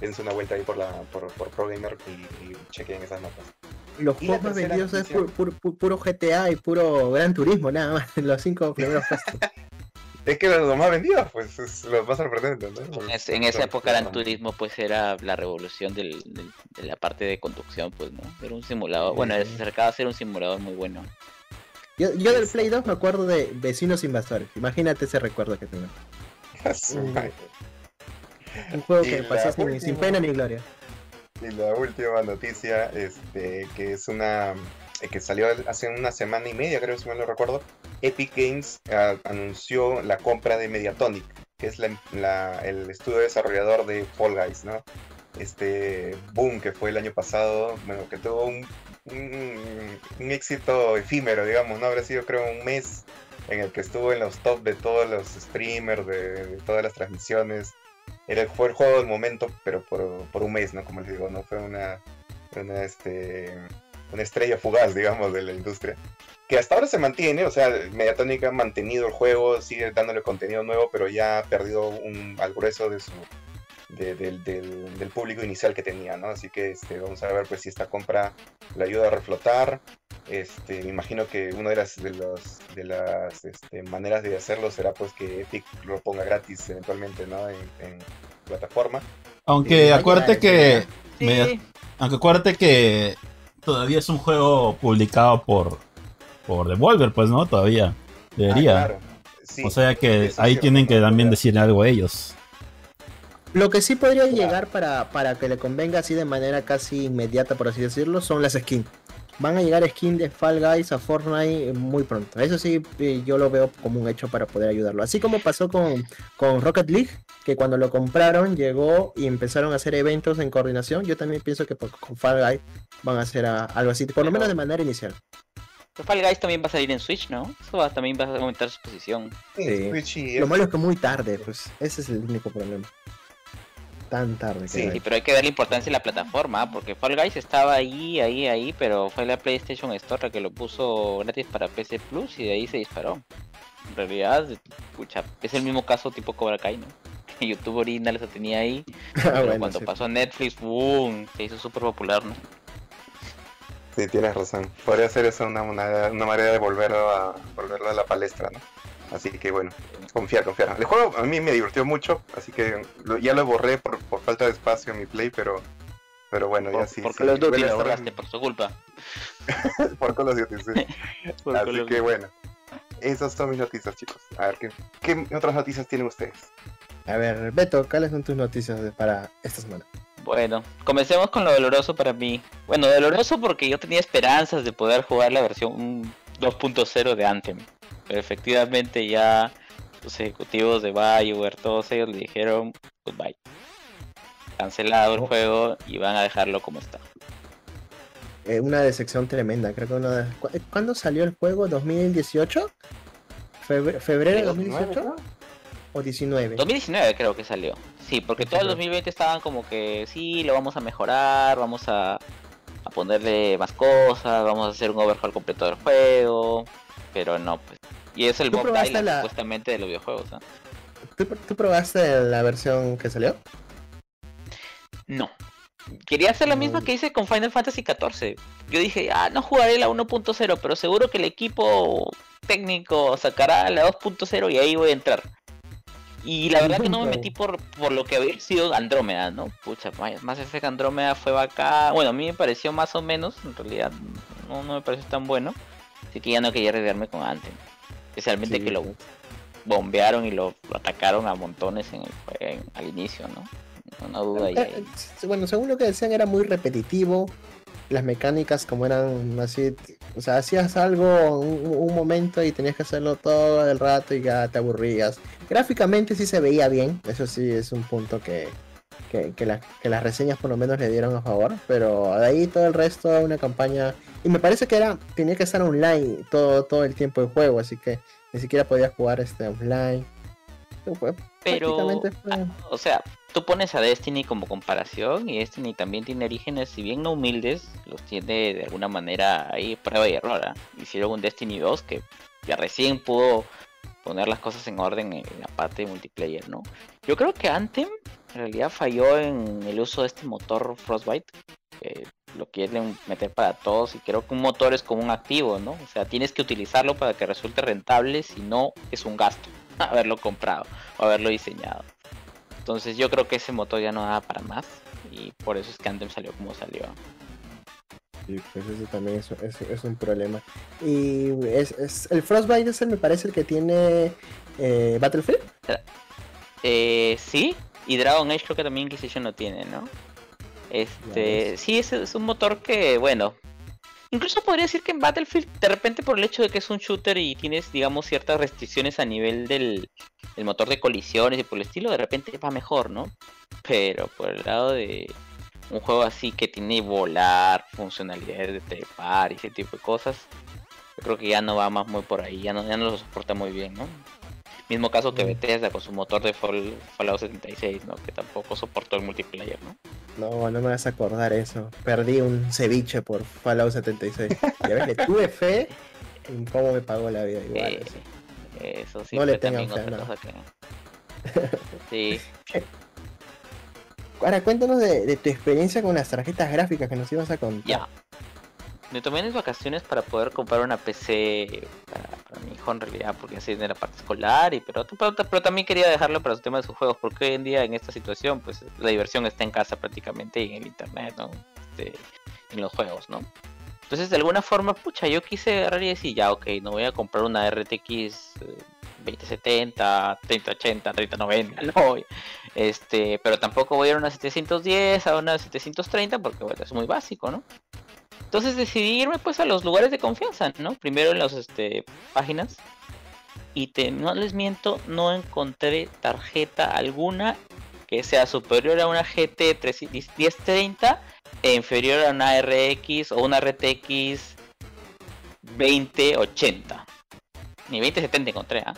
[SPEAKER 4] dense una vuelta ahí por la por, por Pro Gamer y, y chequen esas notas.
[SPEAKER 3] Los juegos más vendidos es puro, GTA y puro Gran Turismo, nada más, los cinco primeros puestos.
[SPEAKER 4] es que los más vendidos, pues, es los más sorprendentes, ¿no?
[SPEAKER 6] En, en esa época Gran Turismo, pues, era la revolución del, del, de la parte de conducción, pues, ¿no? Era un simulador, bueno, se acercaba a ser un simulador muy bueno.
[SPEAKER 3] Yo, yo del Play 2 me acuerdo de Vecinos Invasores. Imagínate ese recuerdo que tengo. un, juego que pasó sin, pena ni gloria.
[SPEAKER 4] Y la última noticia, este, que es una que salió hace una semana y media, creo si mal no recuerdo. Epic Games uh, anunció la compra de Mediatonic, que es la, la, el estudio desarrollador de Fall Guys, ¿no? Este boom que fue el año pasado, bueno, que tuvo un, un, un, éxito efímero, digamos, ¿no? Habrá sido creo un mes en el que estuvo en los top de todos los streamers, de, de todas las transmisiones. Era, fue el juego del momento, pero por, por, un mes, ¿no? Como les digo, no fue una, una, este, una estrella fugaz, digamos, de la industria. Que hasta ahora se mantiene, o sea, Mediatonic ha mantenido el juego, sigue dándole contenido nuevo, pero ya ha perdido un, al grueso de su, de, de, del, del, público inicial que tenía, ¿no? Así que este, vamos a ver pues si esta compra le ayuda a reflotar. Este, me imagino que una de las, de los, de las este, maneras de hacerlo será pues que Epic lo ponga gratis eventualmente, ¿no? En, en plataforma.
[SPEAKER 5] Aunque y acuérdate que... Sí. Me, aunque acuérdate que todavía es un juego publicado por, por Devolver, pues, ¿no? Todavía. Debería. Ah, claro. sí, o sea que ahí tienen que también decir algo ellos.
[SPEAKER 3] Lo que sí podría llegar para, para que le convenga así de manera casi inmediata, por así decirlo, son las skins. Van a llegar skins de Fall Guys a Fortnite muy pronto. Eso sí, yo lo veo como un hecho para poder ayudarlo. Así como pasó con, con Rocket League, que cuando lo compraron llegó y empezaron a hacer eventos en coordinación. Yo también pienso que con Fall Guys van a hacer a, algo así, por lo menos de manera inicial.
[SPEAKER 6] Fall Guys también va a salir en Switch, ¿no? Eso va, también va a aumentar su posición.
[SPEAKER 3] Sí. Sí. Lo malo es que muy tarde, pues ese es el único problema tan tarde.
[SPEAKER 6] Sí, sí, pero hay que darle importancia a la plataforma, porque Fall Guys estaba ahí, ahí, ahí, pero fue la PlayStation Store la que lo puso gratis para PC Plus y de ahí se disparó. En realidad, pucha, es el mismo caso tipo Cobra Kai, ¿no? YouTube original se tenía ahí, pero ah, bueno, cuando sí. pasó a Netflix, ¡boom! Se hizo súper popular, ¿no?
[SPEAKER 4] Sí, tienes razón. Podría ser eso una, una, una manera de volverlo a, volverlo a la palestra, ¿no? Así que bueno, confiar, confiar. El juego a mí me divirtió mucho, así que lo, ya lo borré por, por, falta de espacio en mi play, pero pero bueno,
[SPEAKER 6] por,
[SPEAKER 4] ya sí.
[SPEAKER 6] Por
[SPEAKER 4] sí,
[SPEAKER 6] Call of Duty lo borraste por su culpa.
[SPEAKER 4] por Call of Duty, sí. así que bueno, esas son mis noticias, chicos. A ver, ¿qué, ¿qué otras noticias tienen ustedes?
[SPEAKER 3] A ver, Beto, ¿cuáles son tus noticias para esta semana?
[SPEAKER 6] Bueno, comencemos con lo doloroso para mí. Bueno, doloroso porque yo tenía esperanzas de poder jugar la versión 2.0 de Anthem. Pero efectivamente ya los ejecutivos de BioWare, todos ellos le dijeron goodbye. Cancelado el juego y van a dejarlo como está.
[SPEAKER 3] Eh, una decepción tremenda, creo que una de... ¿Cuándo salió el juego? ¿2018? ¿Febrero, febrero de 2018? ¿O 19?
[SPEAKER 6] 2019 creo que salió. Sí, porque todo el 2020 estaban como que sí, lo vamos a mejorar, vamos a, a ponerle más cosas, vamos a hacer un overhaul completo del juego, pero no, pues. Y es el Bob Dylan la... supuestamente de los videojuegos.
[SPEAKER 3] ¿Tú, ¿Tú, probaste la versión que salió?
[SPEAKER 6] No. Quería hacer la misma que hice con Final Fantasy XIV. Yo dije, ah, no jugaré la 1.0, pero seguro que el equipo técnico sacará la 2.0 y ahí voy a entrar. Y la verdad que no me metí por, por lo que había sido Andrómeda, ¿no? Pucha, más Effect Andrómeda fue bacán. Bueno, a mí me pareció más o menos, en realidad no, no me pareció tan bueno. Así que ya no quería arriesgarme con Anthem. Especialmente sí. que lo bombearon y lo, atacaron a montones en el, en, al inicio, ¿no? Una duda ahí,
[SPEAKER 3] ahí. Bueno, según lo que decían era muy repetitivo. Las mecánicas como eran así O sea, hacías algo un, un momento y tenías que hacerlo todo el rato y ya te aburrías. Gráficamente sí se veía bien, eso sí es un punto que, que, que, la- que las reseñas por lo menos le dieron a favor, pero de ahí todo el resto una campaña y me parece que era tenía que estar online todo todo el tiempo de juego, así que ni siquiera podías jugar este offline. Fue-
[SPEAKER 6] Pero,
[SPEAKER 3] fue-
[SPEAKER 6] ah, o sea, tú pones a Destiny como comparación y Destiny también tiene orígenes, si bien no humildes, los tiene de alguna manera ahí prueba y error. ¿ah? Hicieron un Destiny 2 que ya recién pudo poner las cosas en orden en la parte de multiplayer, ¿no? Yo creo que Anthem en realidad falló en el uso de este motor Frostbite, que lo quieren meter para todos y creo que un motor es como un activo, ¿no? O sea, tienes que utilizarlo para que resulte rentable, si no es un gasto haberlo comprado o haberlo diseñado. Entonces yo creo que ese motor ya no da para más y por eso es que Anthem salió como salió.
[SPEAKER 3] Sí, pues eso también es, es- es un problema. Y es, es- el Frostbite es el, me parece, el que tiene eh, Battlefield.
[SPEAKER 6] Eh, sí, y Dragon Age creo que también Inquisition lo tiene, ¿no? Este, sí, es, es un motor que, bueno, incluso podría decir que en Battlefield, de repente por el hecho de que es un shooter y tienes, digamos, ciertas restricciones a nivel del, del motor de colisiones y por el estilo, de repente va mejor, ¿no? Pero por el lado de un juego así que tiene volar, funcionalidades de trepar y ese tipo de cosas, yo creo que ya no va más muy por ahí, ya no, ya no lo soporta muy bien, ¿no? Mismo caso que. Bethesda con su motor de Fall- Fallout 76, ¿no? Que tampoco soportó el multiplayer, ¿no?
[SPEAKER 3] No, no me vas a acordar eso. Perdí un ceviche por Fallout 76. Ya ves, le tuve fe en cómo me pagó la vida igual.
[SPEAKER 6] Eh, eso sí
[SPEAKER 3] No le
[SPEAKER 6] fue
[SPEAKER 3] tengan fe, no.
[SPEAKER 6] que... Sí,
[SPEAKER 3] Ahora cuéntanos de, de tu experiencia con las tarjetas gráficas que nos ibas a contar.
[SPEAKER 6] ya. Me tomé mis vacaciones para poder comprar una PC para, mi hijo en realidad, porque así de la parte escolar, y pero, pero, también quería dejarlo para su tema de sus juegos, porque hoy en día en esta situación, pues la diversión está en casa prácticamente y en el internet. Este, en los juegos, ¿no? Entonces de alguna forma, pucha, yo quise agarrar y decir, ya, ok, no voy a comprar una RTX eh, 2070, 3080, 3090, no. Este, pero tampoco voy a ir a una 710, a una 730, porque bueno, es muy básico, ¿no? Entonces decidí irme pues a los lugares de confianza, ¿no? Primero en las este, páginas. Y te, no les miento, no encontré tarjeta alguna que sea superior a una GT 3 1030 e inferior a una RX o una RTX 2080. Ni 2070 encontré, ¿ah?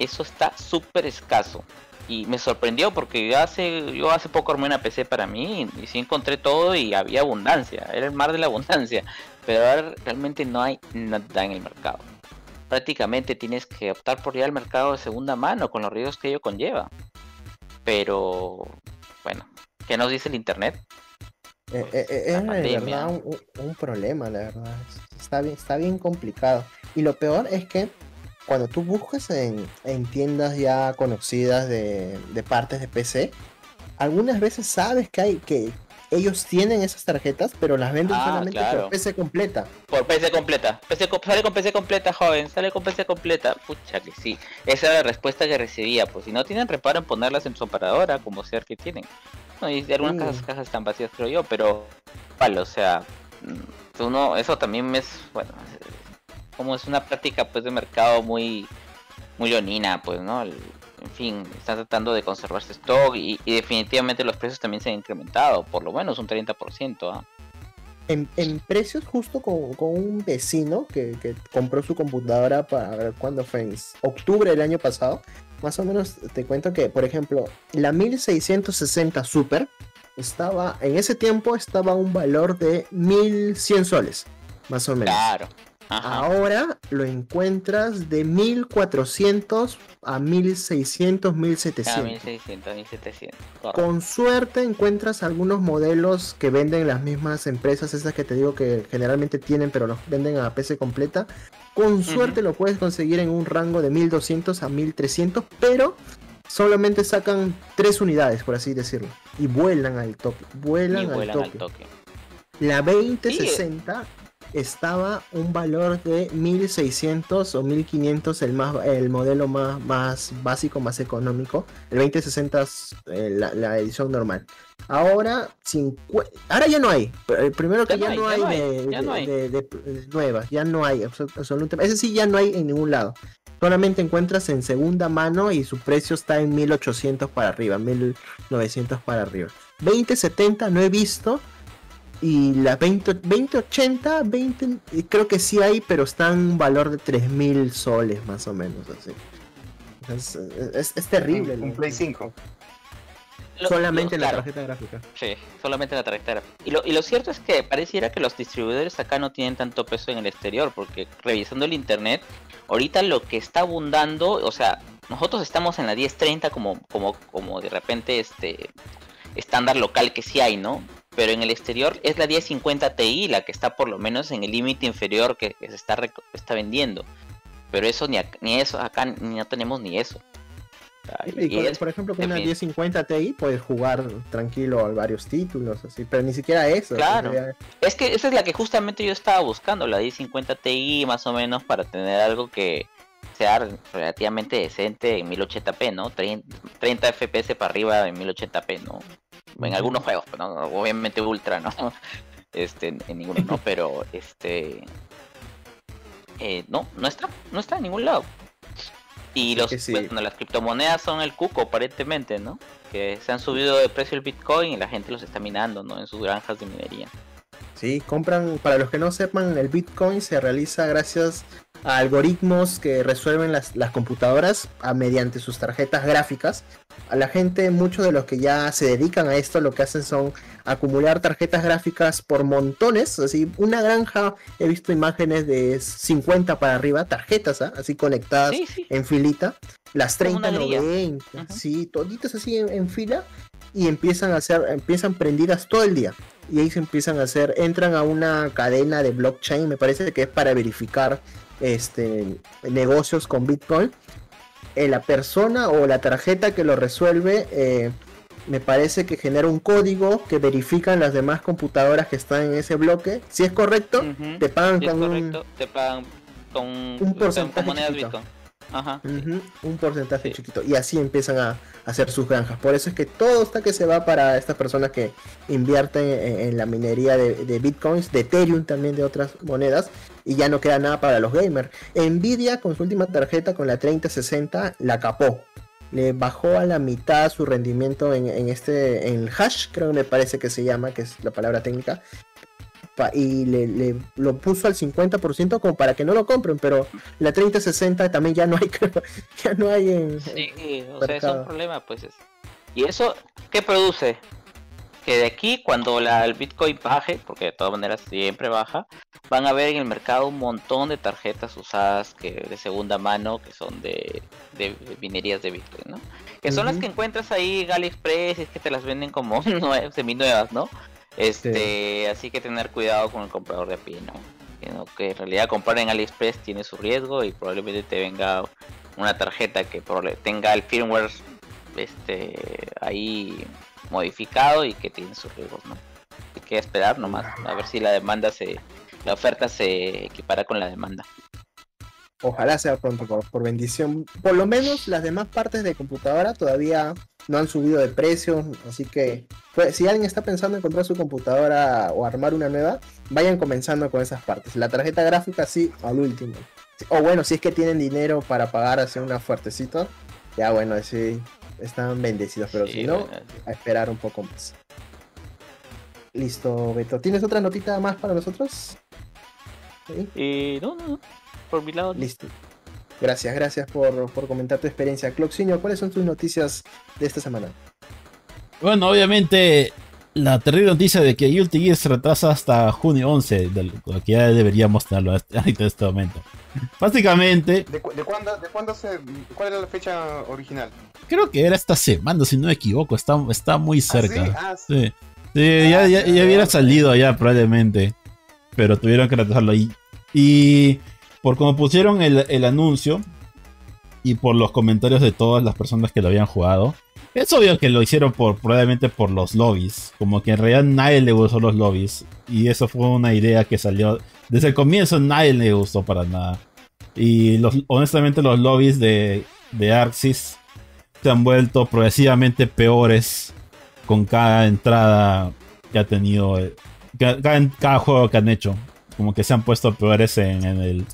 [SPEAKER 6] Eso está súper escaso. Y me sorprendió porque yo hace, yo hace poco armé una PC para mí y, sí encontré todo y había abundancia. Era el mar de la abundancia. Pero ahora realmente no hay nada en el mercado. Prácticamente tienes que optar por ir al mercado de segunda mano con los riesgos que ello conlleva. Pero bueno, ¿qué nos dice el internet?
[SPEAKER 3] Eh, eh, eh,
[SPEAKER 6] La
[SPEAKER 3] es verdad un- un problema, la verdad. Está bien, está bien complicado. Y lo peor es que cuando tú buscas en, en tiendas ya conocidas de, de partes de PC, algunas veces sabes que hay que ellos tienen esas tarjetas, pero las venden
[SPEAKER 6] Ah,
[SPEAKER 3] solamente
[SPEAKER 6] claro.
[SPEAKER 3] por PC completa.
[SPEAKER 6] Por PC completa. PC sale con PC completa, joven. Sale con PC completa. Pucha que sí. Esa era la respuesta que recibía. Pues si no tienen reparo en ponerlas en su operadora, como sea que tienen. No, y algunas
[SPEAKER 3] Mm.
[SPEAKER 6] cajas, cajas están vacías, creo yo, pero. Vale, o sea. mm, Uno, eso también es. Bueno, como es una práctica pues de mercado muy. Muy leonina, pues, ¿no? El- en fin, están tratando de conservarse stock y, y definitivamente los precios también se han incrementado, por lo menos un 30%. ¿ah?
[SPEAKER 3] En, en precios justo con, con un vecino que, que compró su computadora para ver cuándo fue en octubre del año pasado. Más o menos te cuento que, por ejemplo, la 1660 Super estaba, en ese tiempo estaba a un valor de 1100 soles, más o menos.
[SPEAKER 6] Claro. Ajá.
[SPEAKER 3] Ahora lo encuentras de 1400 a 1600,
[SPEAKER 6] Ah,
[SPEAKER 3] 1700.
[SPEAKER 6] 1600, 1700. correcto.
[SPEAKER 3] Con suerte encuentras algunos modelos que venden las mismas empresas, esas que te digo que generalmente tienen, pero los venden a PC completa. Con suerte lo puedes conseguir en un rango de 1200 a 1300, pero solamente sacan tres unidades, por así decirlo. Y vuelan al toque. Vuelan,
[SPEAKER 6] Y
[SPEAKER 3] al, toque.
[SPEAKER 6] al toque.
[SPEAKER 3] La 2060 estaba un valor de 1600 o 1500 el más el modelo más, más básico, más económico. El 2060 es eh, la, la edición normal. Ahora, cincu- ahora ya no hay. El primero que
[SPEAKER 6] Ya no hay,
[SPEAKER 3] de, nuevas, ya no hay. absol- absolutamente. Ese sí ya no hay en ningún lado. Solamente encuentras en segunda mano y su precio está en 1800 para arriba, 1900 para arriba. 2070 no he visto. Y la 20, 2080, 20, y creo que sí hay, pero está en un valor de 3000 soles más o menos. Así. Es, es- es terrible.
[SPEAKER 4] Un. Play 5.
[SPEAKER 6] Lo-
[SPEAKER 3] Solamente
[SPEAKER 6] lo-
[SPEAKER 3] la
[SPEAKER 6] claro,
[SPEAKER 3] tarjeta gráfica.
[SPEAKER 6] Sí, solamente la tarjeta gráfica. Y lo, y lo cierto es que pareciera que los distribuidores acá no tienen tanto peso en el exterior, porque revisando el internet, ahorita lo que está abundando, o sea, nosotros estamos en la 1030 como, como, como de repente este estándar local que sí hay, ¿no? Pero en el exterior es la 1050 Ti la que está por lo menos en el límite inferior que, que se está, está vendiendo. Pero eso ni, ac- ni eso, acá ni no tenemos ni eso.
[SPEAKER 3] Y
[SPEAKER 6] y
[SPEAKER 3] con-
[SPEAKER 6] es-
[SPEAKER 3] por ejemplo, con una
[SPEAKER 6] defin-
[SPEAKER 3] 1050 Ti puedes jugar tranquilo a varios títulos, así, pero ni siquiera eso.
[SPEAKER 6] Claro. Es que esa es la que justamente yo estaba buscando, la 1050 Ti más o menos para tener algo que sea relativamente decente en 1080p, ¿no? 30, 30 FPS para arriba en 1080p, ¿no? En algunos juegos, ¿no? Obviamente ultra, ¿no? Este, en, en ninguno, ¿no? Pero este eh, no, no está, no está en ningún lado. Y los,
[SPEAKER 3] sí.
[SPEAKER 6] bueno, las criptomonedas son el cuco aparentemente, ¿no? Que se han subido de precio el Bitcoin y la gente los está minando, ¿no? En sus granjas de minería.
[SPEAKER 3] Sí, compran, para los que no sepan, el Bitcoin se realiza gracias a algoritmos que resuelven las, las computadoras a, mediante sus tarjetas gráficas. A la gente, muchos de los que ya se dedican a esto, lo que hacen son acumular tarjetas gráficas por montones, así una granja, he visto imágenes de 50 para arriba, tarjetas, ¿ah? así conectadas
[SPEAKER 6] Sí, sí.
[SPEAKER 3] en filita, las
[SPEAKER 6] Como
[SPEAKER 3] 30,
[SPEAKER 6] una grilla.
[SPEAKER 3] 90,
[SPEAKER 6] Ujú.
[SPEAKER 3] sí, toditas así en, en fila y empiezan a hacer, empiezan prendidas todo el día. Y ahí se empiezan a hacer, entran a una cadena de blockchain, me parece que es para verificar este negocios con Bitcoin. Eh, la persona o la tarjeta que lo resuelve, eh, me parece que genera un código que verifican las demás computadoras que están en ese bloque. Si es correcto, te pagan con un,
[SPEAKER 6] te pagan con,
[SPEAKER 3] un
[SPEAKER 6] con-
[SPEAKER 3] porcentaje
[SPEAKER 6] con monedas
[SPEAKER 3] chiquito.
[SPEAKER 6] Bitcoin. Ajá. sí.
[SPEAKER 3] Un porcentaje
[SPEAKER 6] Sí.
[SPEAKER 3] chiquito. Y así empiezan a, a hacer sus granjas. Por eso es que todo está que se va para estas personas que invierten en, en la minería de, de bitcoins, de Ethereum también de otras monedas. Y ya no queda nada para los gamers. Nvidia con su última tarjeta, con la 3060, la capó. Le bajó a la mitad su rendimiento en, en este, en el hash, creo que me parece que se llama, que es la palabra técnica. Pa- y le, le- lo puso al 50% como para que no lo compren, pero la 3060 también ya no hay, ya no hay en...
[SPEAKER 6] Sí,
[SPEAKER 3] en
[SPEAKER 6] o sea, es un problema, pues. es- ¿Y eso qué produce? Que de aquí, cuando la, el Bitcoin baje, porque de todas maneras siempre baja, van a ver en el mercado un montón de tarjetas usadas que de segunda mano que son de, de minerías de Bitcoin, ¿no? Que son las que encuentras ahí en AliExpress, es que te las venden como nue- seminuevas, ¿no? Este, así que tener cuidado con el comprador de pie, ¿no? Que, en realidad comprar en AliExpress tiene su riesgo y probablemente te venga una tarjeta que tenga el firmware este ahí modificado y que tiene sus riesgos, ¿no? Hay que esperar nomás, a ver si la demanda se la oferta se equipara con la demanda.
[SPEAKER 3] Ojalá sea pronto, por, por bendición. Por lo menos las demás partes de computadora todavía no han subido de precio, así que pues, si alguien está pensando en comprar su computadora o armar una nueva, vayan comenzando con esas partes. La tarjeta gráfica sí, al último. O bueno, si es que tienen dinero para pagar así una fuertecita, ya bueno, sí, están bendecidos, pero
[SPEAKER 6] Sí,
[SPEAKER 3] si no,
[SPEAKER 6] bueno,
[SPEAKER 3] a esperar un poco más. Listo, Beto. ¿Tienes otra notita más para nosotros? ¿Sí?
[SPEAKER 6] Y no, no, no, por mi lado.
[SPEAKER 3] Listo. Gracias, gracias por, por comentar tu experiencia. Cloxinho, ¿cuáles son tus noticias de esta semana?
[SPEAKER 5] Bueno, obviamente la terrible noticia de que Guilty Gear se retrasa hasta junio 11, de lo que ya deberíamos tenerlo hasta ahorita en este momento. Básicamente,
[SPEAKER 4] ¿De, cu- de cuándo, de cuándo se, ¿Cuál era la fecha original?
[SPEAKER 5] creo que era esta semana, si no me equivoco, está, está muy cerca.
[SPEAKER 4] Ah, sí? Ah, sí.
[SPEAKER 5] Sí, Sí, ya, ya, ya hubiera salido ya probablemente. Pero tuvieron que retrasarlo ahí. Y por como pusieron el, anuncio y por los comentarios de todas las personas que lo habían jugado, Es obvio que lo hicieron por probablemente por los lobbies, como que en realidad nadie le gustó los lobbies y eso fue una idea que salió desde el comienzo nadie le gustó para nada. Y los, honestamente los lobbies de, Arxis se han vuelto progresivamente peores con cada entrada que ha tenido, eh, cada, juego que han hecho, como que se han puesto peores en el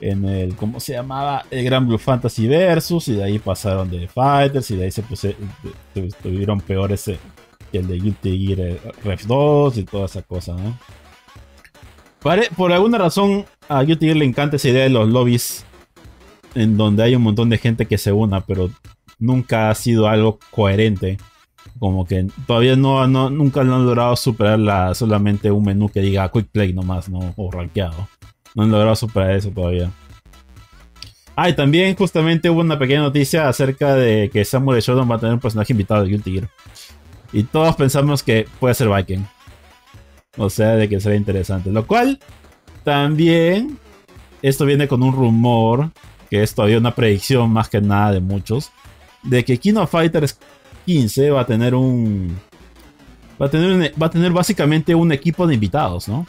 [SPEAKER 5] en el, ¿cómo se llamaba? El Gran Blue Fantasy Versus, y de ahí pasaron de Fighters, y de ahí se puse, tuvieron peores eh, que el de Guilty Gear eh, Rev 2 y toda esa cosa, ¿no? Por alguna razón a Guilty le encanta esa idea de los lobbies en donde hay un montón de gente que se una, pero nunca ha sido algo coherente. Como que todavía no, nunca han logrado superar la, solamente un menú que diga quick play nomás, ¿no? O rankeado. No han logrado superar eso todavía. Ah, y también justamente hubo una pequeña noticia acerca de que Samuel Shodown va a tener un personaje invitado de Guilty Gear. Y todos pensamos que puede ser Viking. O sea, de que sería interesante. Lo cual, también, esto viene con un rumor, que es todavía una predicción más que nada de muchos, de que King of Fighters 15 va a tener un... Va a tener, va a tener básicamente un equipo de invitados, ¿no?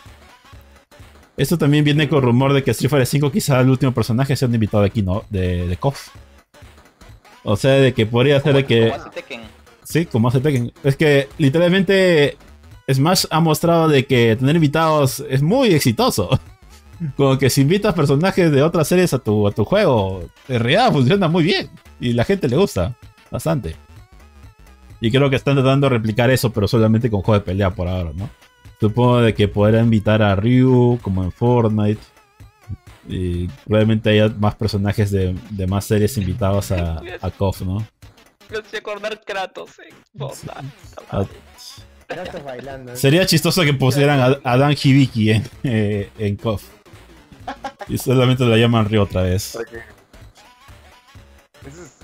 [SPEAKER 5] Esto también viene con rumor de que Street Fighter 5 quizá el último personaje sea un invitado de Kino, de, de KOF. O sea, de que podría ser de que... Como hace Tekken. Sí, como hace Tekken. Es que literalmente Smash ha mostrado de que tener invitados es muy exitoso. Como que si invitas personajes de otras series a tu, a tu juego, en realidad funciona muy bien. Y la gente le gusta bastante. Y creo que están tratando de replicar eso, pero solamente con juego de pelea por ahora, ¿no? Supongo de que podrá invitar a Ryu, como en Fortnite. Y probablemente haya más personajes de, de más series invitados a, a KOF, ¿no?
[SPEAKER 6] Me hace acordar Kratos en
[SPEAKER 5] ah, bailando. Sería chistoso que pusieran a, a Dan Hibiki en, eh, en KOF. Y solamente lo llaman Ryu otra vez.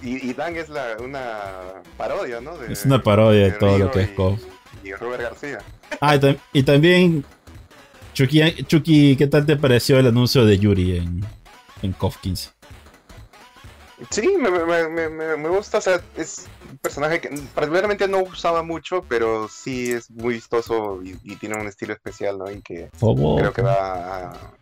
[SPEAKER 4] y, y, Dan es la, una parodia, ¿no? De,
[SPEAKER 5] es una parodia de, de todo Río lo que es KOF.
[SPEAKER 4] Y Robert García.
[SPEAKER 5] Ah, y, también, Chucky, Chucky, ¿qué tal te pareció el anuncio de Yuri en, en KOF 15?
[SPEAKER 4] Sí, me, me, me, me, gusta, o sea, es un personaje que particularmente no usaba mucho, pero sí es muy vistoso y, y tiene un estilo especial, ¿no? Y que creo que va a,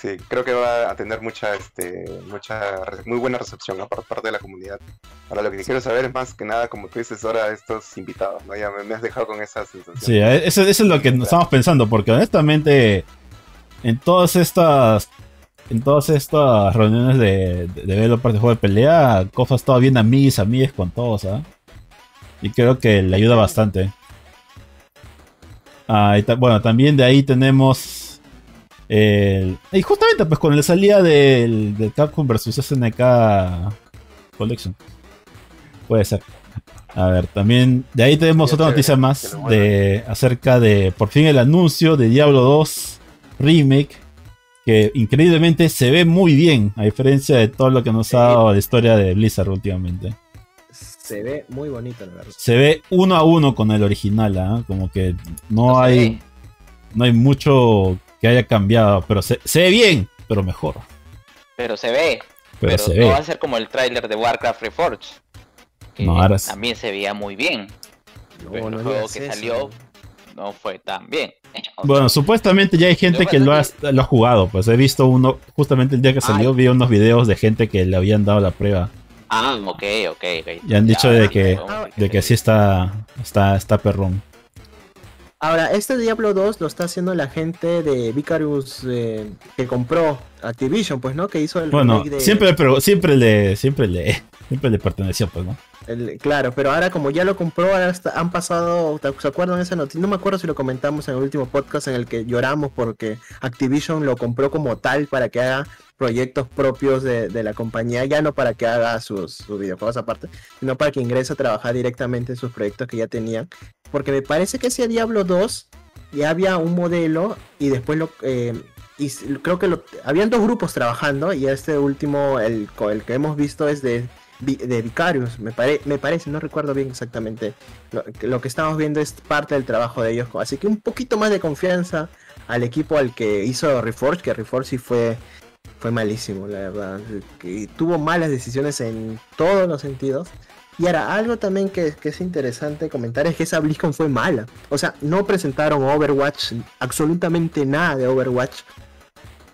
[SPEAKER 4] Sí, creo que va a tener mucha, este, mucha, muy buena recepción por parte de la comunidad. Ahora lo que quiero saber es más que nada, como tú dices ahora, estos invitados, ¿no? Ya me, has dejado con esa sensación.
[SPEAKER 5] Sí, eso, es lo que estamos pensando, porque honestamente, en todas estas, en todas estas reuniones de, de, de developers de juego de pelea, Kofa ha estado bien amigues, amigues con todos, ¿ah? Y creo que le ayuda bastante. Ah, bueno, también de ahí tenemos y justamente, pues con la salida del, del Capcom vs SNK Collection. Puede ser. A ver, también de ahí tenemos otra noticia más de acerca de por fin el anuncio de Diablo 2 Remake. Que increíblemente se ve muy bien, a diferencia de todo lo que nos ha dado la historia de Blizzard últimamente.
[SPEAKER 3] Se ve muy bonito, la verdad.
[SPEAKER 5] Se ve uno a uno con el original, ¿eh? como que no hay. No hay mucho que haya cambiado, pero se, se ve bien, pero mejor.
[SPEAKER 6] Pero se ve. Pero, se no va a ser como el tráiler de Warcraft Reforged. Que no, ahora también se veía muy bien. pero el juego que salió no fue tan bien.
[SPEAKER 5] Bueno, supuestamente ya hay gente que lo ha, lo ha, jugado. Pues he visto uno, justamente el día que salió, vi unos videos de gente que le habían dado la prueba.
[SPEAKER 6] Ah, ok, ok. okay.
[SPEAKER 5] Y han dicho de que, de que sí está, está, está perrón.
[SPEAKER 3] Ahora, este Diablo 2 lo está haciendo la gente de Vicarious eh, que compró Activision, pues, ¿no? Que hizo el
[SPEAKER 5] bueno, siempre, pero siempre le, siempre le, siempre le perteneció, pues, ¿no?
[SPEAKER 3] Claro, pero ahora como ya lo compró, ahora han pasado, ¿se acuerdan esa noticia? No me acuerdo si lo comentamos en el último podcast en el que lloramos porque Activision lo compró como tal para que haga proyectos propios de, la compañía, ya no para que haga sus, sus, videojuegos aparte, sino para que ingrese a trabajar directamente en sus proyectos que ya tenían. Porque me parece que ese Diablo 2 ya había un modelo y después lo... Eh, creo que lo, habían dos grupos trabajando y este último, el que hemos visto es de, de Vicarius, me, me parece, no recuerdo bien exactamente. Lo, lo, que estamos viendo es parte del trabajo de ellos, así que un poquito más de confianza al equipo al que hizo Reforge, que Reforge sí fue fue malísimo, la verdad. Que tuvo malas decisiones en todos los sentidos. Y ahora, algo también que, que, es interesante comentar es que esa BlizzCon fue mala. O sea, no presentaron Overwatch, absolutamente nada de Overwatch.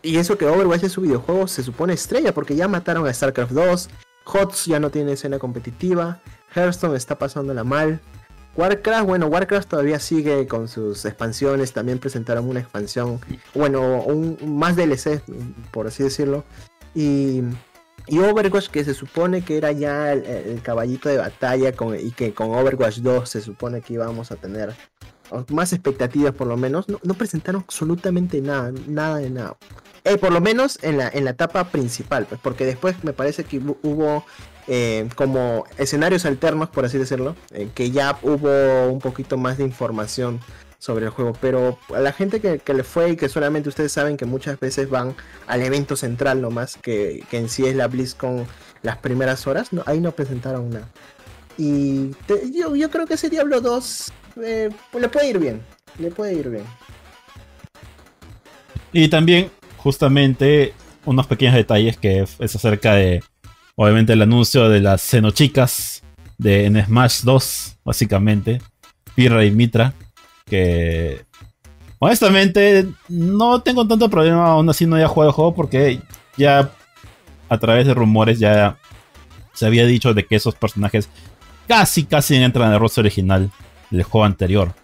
[SPEAKER 3] Y eso que Overwatch es su videojuego se supone estrella, porque ya mataron a StarCraft 2, HOTS ya no tiene escena competitiva, Hearthstone está pasándola mal. Warcraft, bueno, Warcraft todavía sigue con sus expansiones, también presentaron una expansión, bueno, un, más DLC, por así decirlo. Y, y Overwatch, que se supone que era ya el, caballito de batalla y que con Overwatch 2 se supone que íbamos a tener más expectativas por lo menos, no, presentaron absolutamente nada, nada de nada. Eh, por lo menos en la, en la etapa principal, pues, porque después me parece que hubo eh, como escenarios alternos, por así decirlo, eh, que ya hubo un poquito más de información sobre el juego. Pero a la gente que, le fue y que solamente ustedes saben que muchas veces van al evento central nomás, que, que en sí es la BlizzCon las primeras horas, ahí no presentaron nada. Y yo, yo creo que ese Diablo 2 eh, le puede ir bien. Le puede ir bien.
[SPEAKER 5] Y también, justamente, unos pequeños detalles que es acerca de, obviamente, el anuncio de las Xenochicas de en Smash 2, básicamente. Pirra y Mitra. Que honestamente no tengo tanto problema aún así no haya jugado el juego porque ya a través de rumores ya se había dicho de que esos personajes casi casi entran en el rostro original del juego anterior.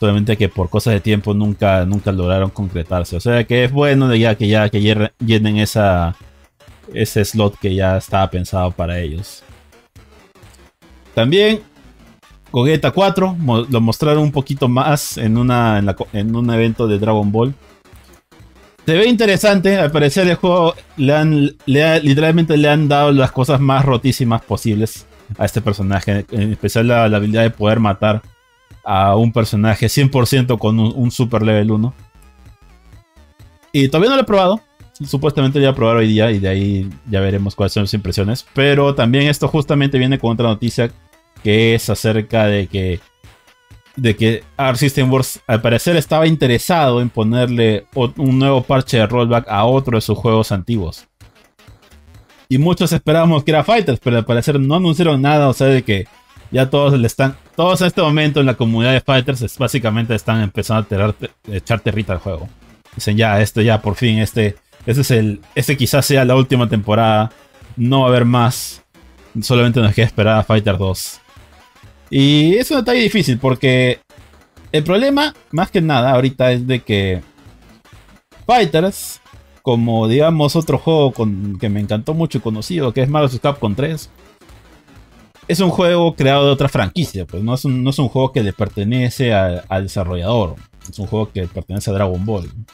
[SPEAKER 5] Solamente que por cosas de tiempo nunca, nunca lograron concretarse. O sea que es bueno ya que ya que llenen esa, ese slot que ya estaba pensado para ellos. También Gogeta 4 lo mostraron un poquito más en, una, en, un evento de Dragon Ball. Se ve interesante, al parecer el juego le han, literalmente le han dado las cosas más rotísimas posibles a este personaje, en especial la habilidad de poder matar a un personaje 100% con un, super level 1. Y todavía no lo he probado. Supuestamente lo voy a probar hoy día y de ahí ya veremos cuáles son sus impresiones. Pero también esto justamente viene con otra noticia que es acerca de que de que Arc System Works al parecer estaba interesado en ponerle un nuevo parche de rollback a otro de sus juegos antiguos. Y muchos esperábamos que era Fighters, pero al parecer no anunciaron nada, o sea, de que ya todos le están, todos en este momento en la comunidad de fighters básicamente están empezando a echar territa al juego. Dicen ya, esto ya por fin, este, este es el, este quizás sea la última temporada, no va a haber más, solamente nos queda esperar a Fighter 2. Y es un detalle difícil porque el problema, más que nada, ahorita es de que Fighters, como digamos otro juego con, que me encantó mucho y conocido, que es Marvel Capcom 3, es un juego creado de otra franquicia, pues no es un, no es un juego que le pertenece al desarrollador, es un juego que pertenece a Dragon Ball en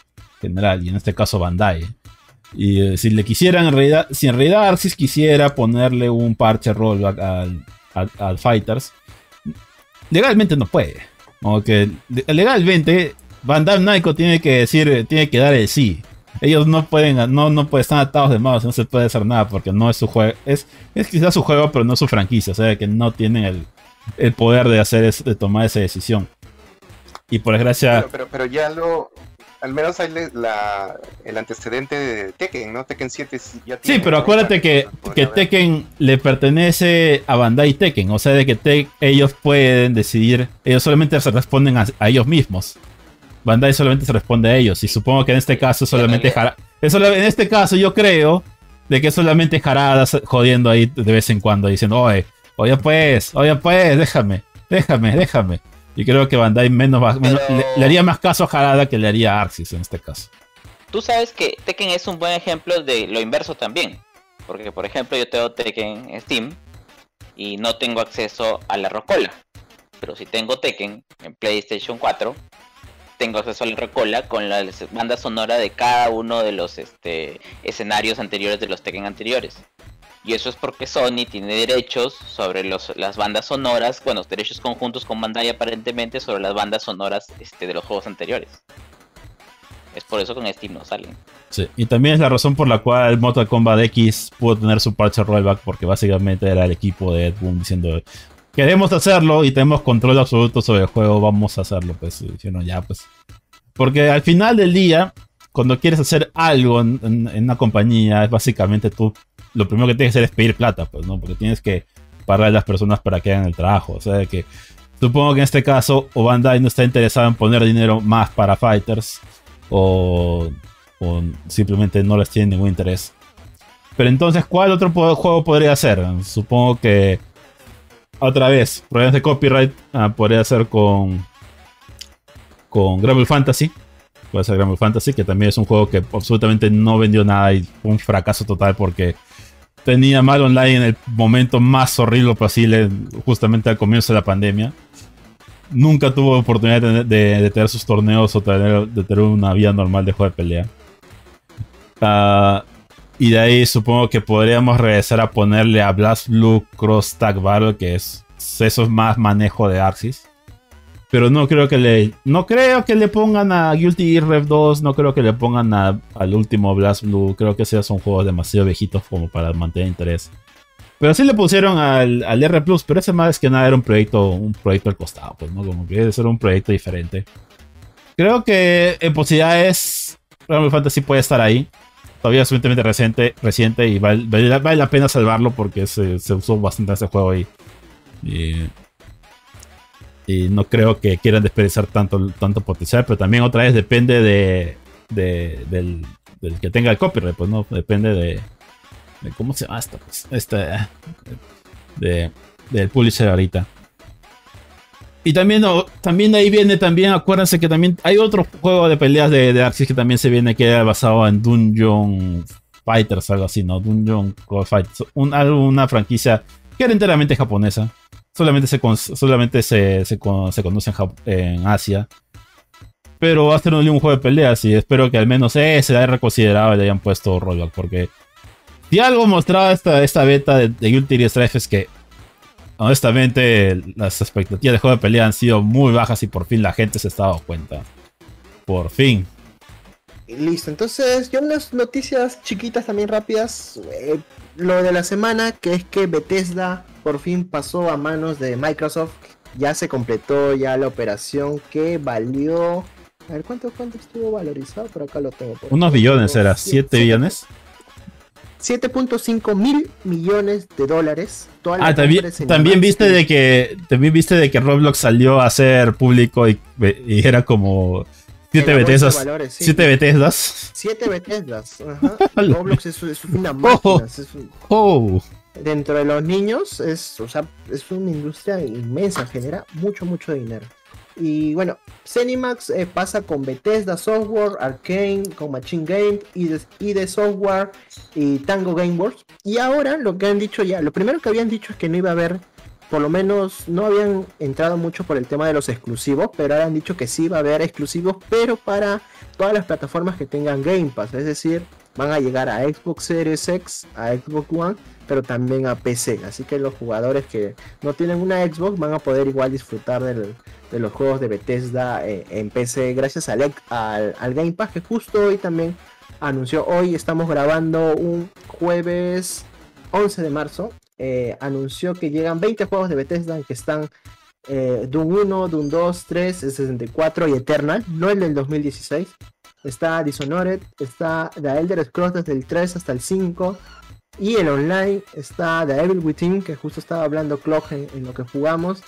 [SPEAKER 5] general, y en este caso Bandai. Y eh, si le quisieran, en realidad, si quisiera ponerle un parche rollback al, al, Fighters, legalmente no puede. Como que legalmente Bandai Namco tiene que decir, tiene que dar el sí ellos no pueden, no, no pueden estar atados de mouse, no se puede hacer nada porque no es su juego. Es, es quizás su juego, pero no es su franquicia. O sea que no tienen el, poder de hacer de tomar esa decisión. Y por desgracia.
[SPEAKER 4] Pero, pero, ya lo. Al menos hay la, el antecedente de Tekken, ¿no? Tekken 7
[SPEAKER 5] ya tiene. Sí, pero acuérdate que, que Tekken le pertenece a Bandai Tekken. O sea, de que ellos pueden decidir. Ellos solamente se responden a ellos mismos. Bandai solamente se responde a ellos. Y supongo que en este caso solamente En este caso yo creo de que solamente jaradas jodiendo ahí de vez en cuando diciendo, oye, oye pues, oye pues, déjame, déjame, déjame. Y creo que Bandai menos, le, haría más caso a Jarada que le haría a Arxis en este caso.
[SPEAKER 6] Tú sabes que Tekken es un buen ejemplo de lo inverso también. Porque, por ejemplo, yo tengo Tekken en Steam y no tengo acceso a la Rocola. Pero si tengo Tekken en PlayStation 4, tengo acceso al Recola con la banda sonora de cada uno de los este, escenarios anteriores de los Tekken anteriores. Y eso es porque Sony tiene derechos sobre los, las bandas sonoras, bueno, derechos conjuntos con Bandai aparentemente sobre las bandas sonoras este, de los juegos anteriores. Es por eso que en Steam no salen.
[SPEAKER 5] Sí, y también es la razón por la cual Mortal Kombat X pudo tener su parche rollback, porque básicamente era el equipo de Ed Boon diciendo, queremos hacerlo y tenemos control absoluto sobre el juego, vamos a hacerlo, pues, ya, pues. Porque al final del día, cuando quieres hacer algo en, una compañía, es básicamente tú, lo primero que tienes que hacer es pedir plata, pues, ¿no? Porque tienes que pagar a las personas para que hagan el trabajo. O sea, que supongo que en este caso, o Bandai no está interesado en poner dinero más para Fighters, o, o simplemente no les tiene ningún interés. Pero entonces, ¿cuál otro juego podría ser? Supongo que otra vez, problemas de copyright ah, podría ser con con Gramble Fantasy. Puede ser Gramble Fantasy, que también es un juego que absolutamente no vendió nada y fue un fracaso total porque tenía mal online en el momento más horrible posible, justamente al comienzo de la pandemia. Nunca tuvo oportunidad de, tener- sus torneos o tener, de tener una vida normal de juego de pelea. Ah, y de ahí supongo que podríamos regresar a ponerle a Blast Blue Cross Tag Battle, que es eso es más manejo de Arxis. Pero no creo que le. No creo que le pongan a Guilty Gear Rev 2. No creo que le pongan a- al último Blast Blue. Creo que esos son juegos demasiado viejitos como para mantener interés. Pero sí le pusieron al, al R Plus. Pero ese más que nada era un proyecto. Un proyecto al costado. Pues no, como que ser un proyecto diferente. Creo que en posibilidades. Final Fantasy puede estar ahí. Todavía es suficientemente reciente, reciente y vale, la pena salvarlo porque se, se usó bastante ese juego y, y, no creo que quieran desperdiciar tanto, tanto potencial, pero también otra vez depende de, de- del, que tenga el copyright, pues no, depende de, de cómo se llama esto, pues, este, de, del publisher ahorita. Y también, también ahí viene, también acuérdense que también hay otro juego de peleas de, de Axis que también se viene que era basado en Dungeon Fighters, algo así, ¿no? Dungeon Call Fighters, una franquicia que era enteramente japonesa. Solamente se, solamente se, se, se conoce en, Asia. Pero va a ser un, juego de peleas y espero que al menos ese se haya reconsiderado y le hayan puesto rollback. Porque si algo mostraba esta, esta beta de, de Guilty es que honestamente las expectativas de juego de pelea han sido muy bajas y por fin la gente se está dando cuenta. Por fin.
[SPEAKER 3] Y Listo, entonces yo unas noticias chiquitas también rápidas. eh, lo de la semana, que es que Bethesda por fin pasó a manos de Microsoft. Ya se completó ya la operación que valió... A ver, ¿cuánto, cuánto estuvo valorizado? Por acá lo tengo.
[SPEAKER 5] Unos billones era,
[SPEAKER 3] Siete-
[SPEAKER 5] 7 billones.
[SPEAKER 3] 7.5 mil millones de dólares. Toda la
[SPEAKER 5] Ah, también, viste de que también viste de que Roblox salió a ser público y, y era como
[SPEAKER 3] En
[SPEAKER 5] 7
[SPEAKER 3] la bolsa de
[SPEAKER 5] Bethesdas.
[SPEAKER 3] valores, sí.
[SPEAKER 5] 7 Bethesdas.
[SPEAKER 3] 7 Bethesdas. Ajá. Roblox es, es una máquina. es un-
[SPEAKER 5] Oh.
[SPEAKER 3] dentro de los niños es, o sea, es una industria inmensa, genera mucho, mucho dinero. Y bueno, Zenimax eh, pasa con Bethesda Software, Arkane, con Machine Game, ID, ID Software y Tango Gameworks. Y ahora lo que han dicho ya, lo primero que habían dicho es que no iba a haber, por lo menos no habían entrado mucho por el tema de los exclusivos, pero ahora han dicho que sí va a haber exclusivos, pero para todas las plataformas que tengan Game Pass, es decir, van a llegar a Xbox Series X, a Xbox One pero también a PC. Así que los jugadores que no tienen una Xbox van a poder igual disfrutar de los juegos de Bethesda eh, en PC gracias al, al, Game Pass que justo hoy también anunció. Hoy estamos grabando un jueves 11 de marzo. eh, anunció que llegan 20 juegos de Bethesda que están eh, Doom 1, Doom 2, 3, el 64 y Eternal, no el del 2016. Está Dishonored, está The Elder Scrolls desde el 3 hasta el 5. Y el online está The Evil Within, que justo estaba hablando Clock en, en lo que jugamos.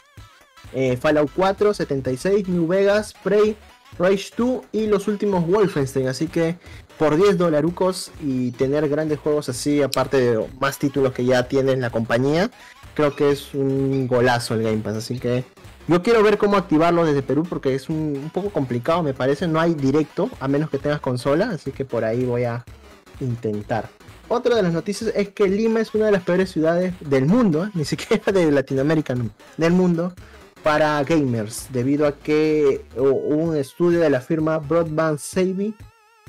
[SPEAKER 3] Eh, Fallout 4, 76, New Vegas, Prey, Rage 2 y los últimos Wolfenstein. Así que por 10 dolarucos y tener grandes juegos así, aparte de más títulos que ya tiene la compañía, creo que es un golazo el Game Pass. Así que yo quiero ver cómo activarlo desde Perú porque es un poco complicado, me parece. No hay directo, a menos que tengas consola. Así que por ahí voy a intentar. Otra de las noticias es que Lima es una de las peores ciudades del mundo, ni siquiera de Latinoamérica, no, del mundo, para gamers, debido a que hubo un estudio de la firma Broadband Savvy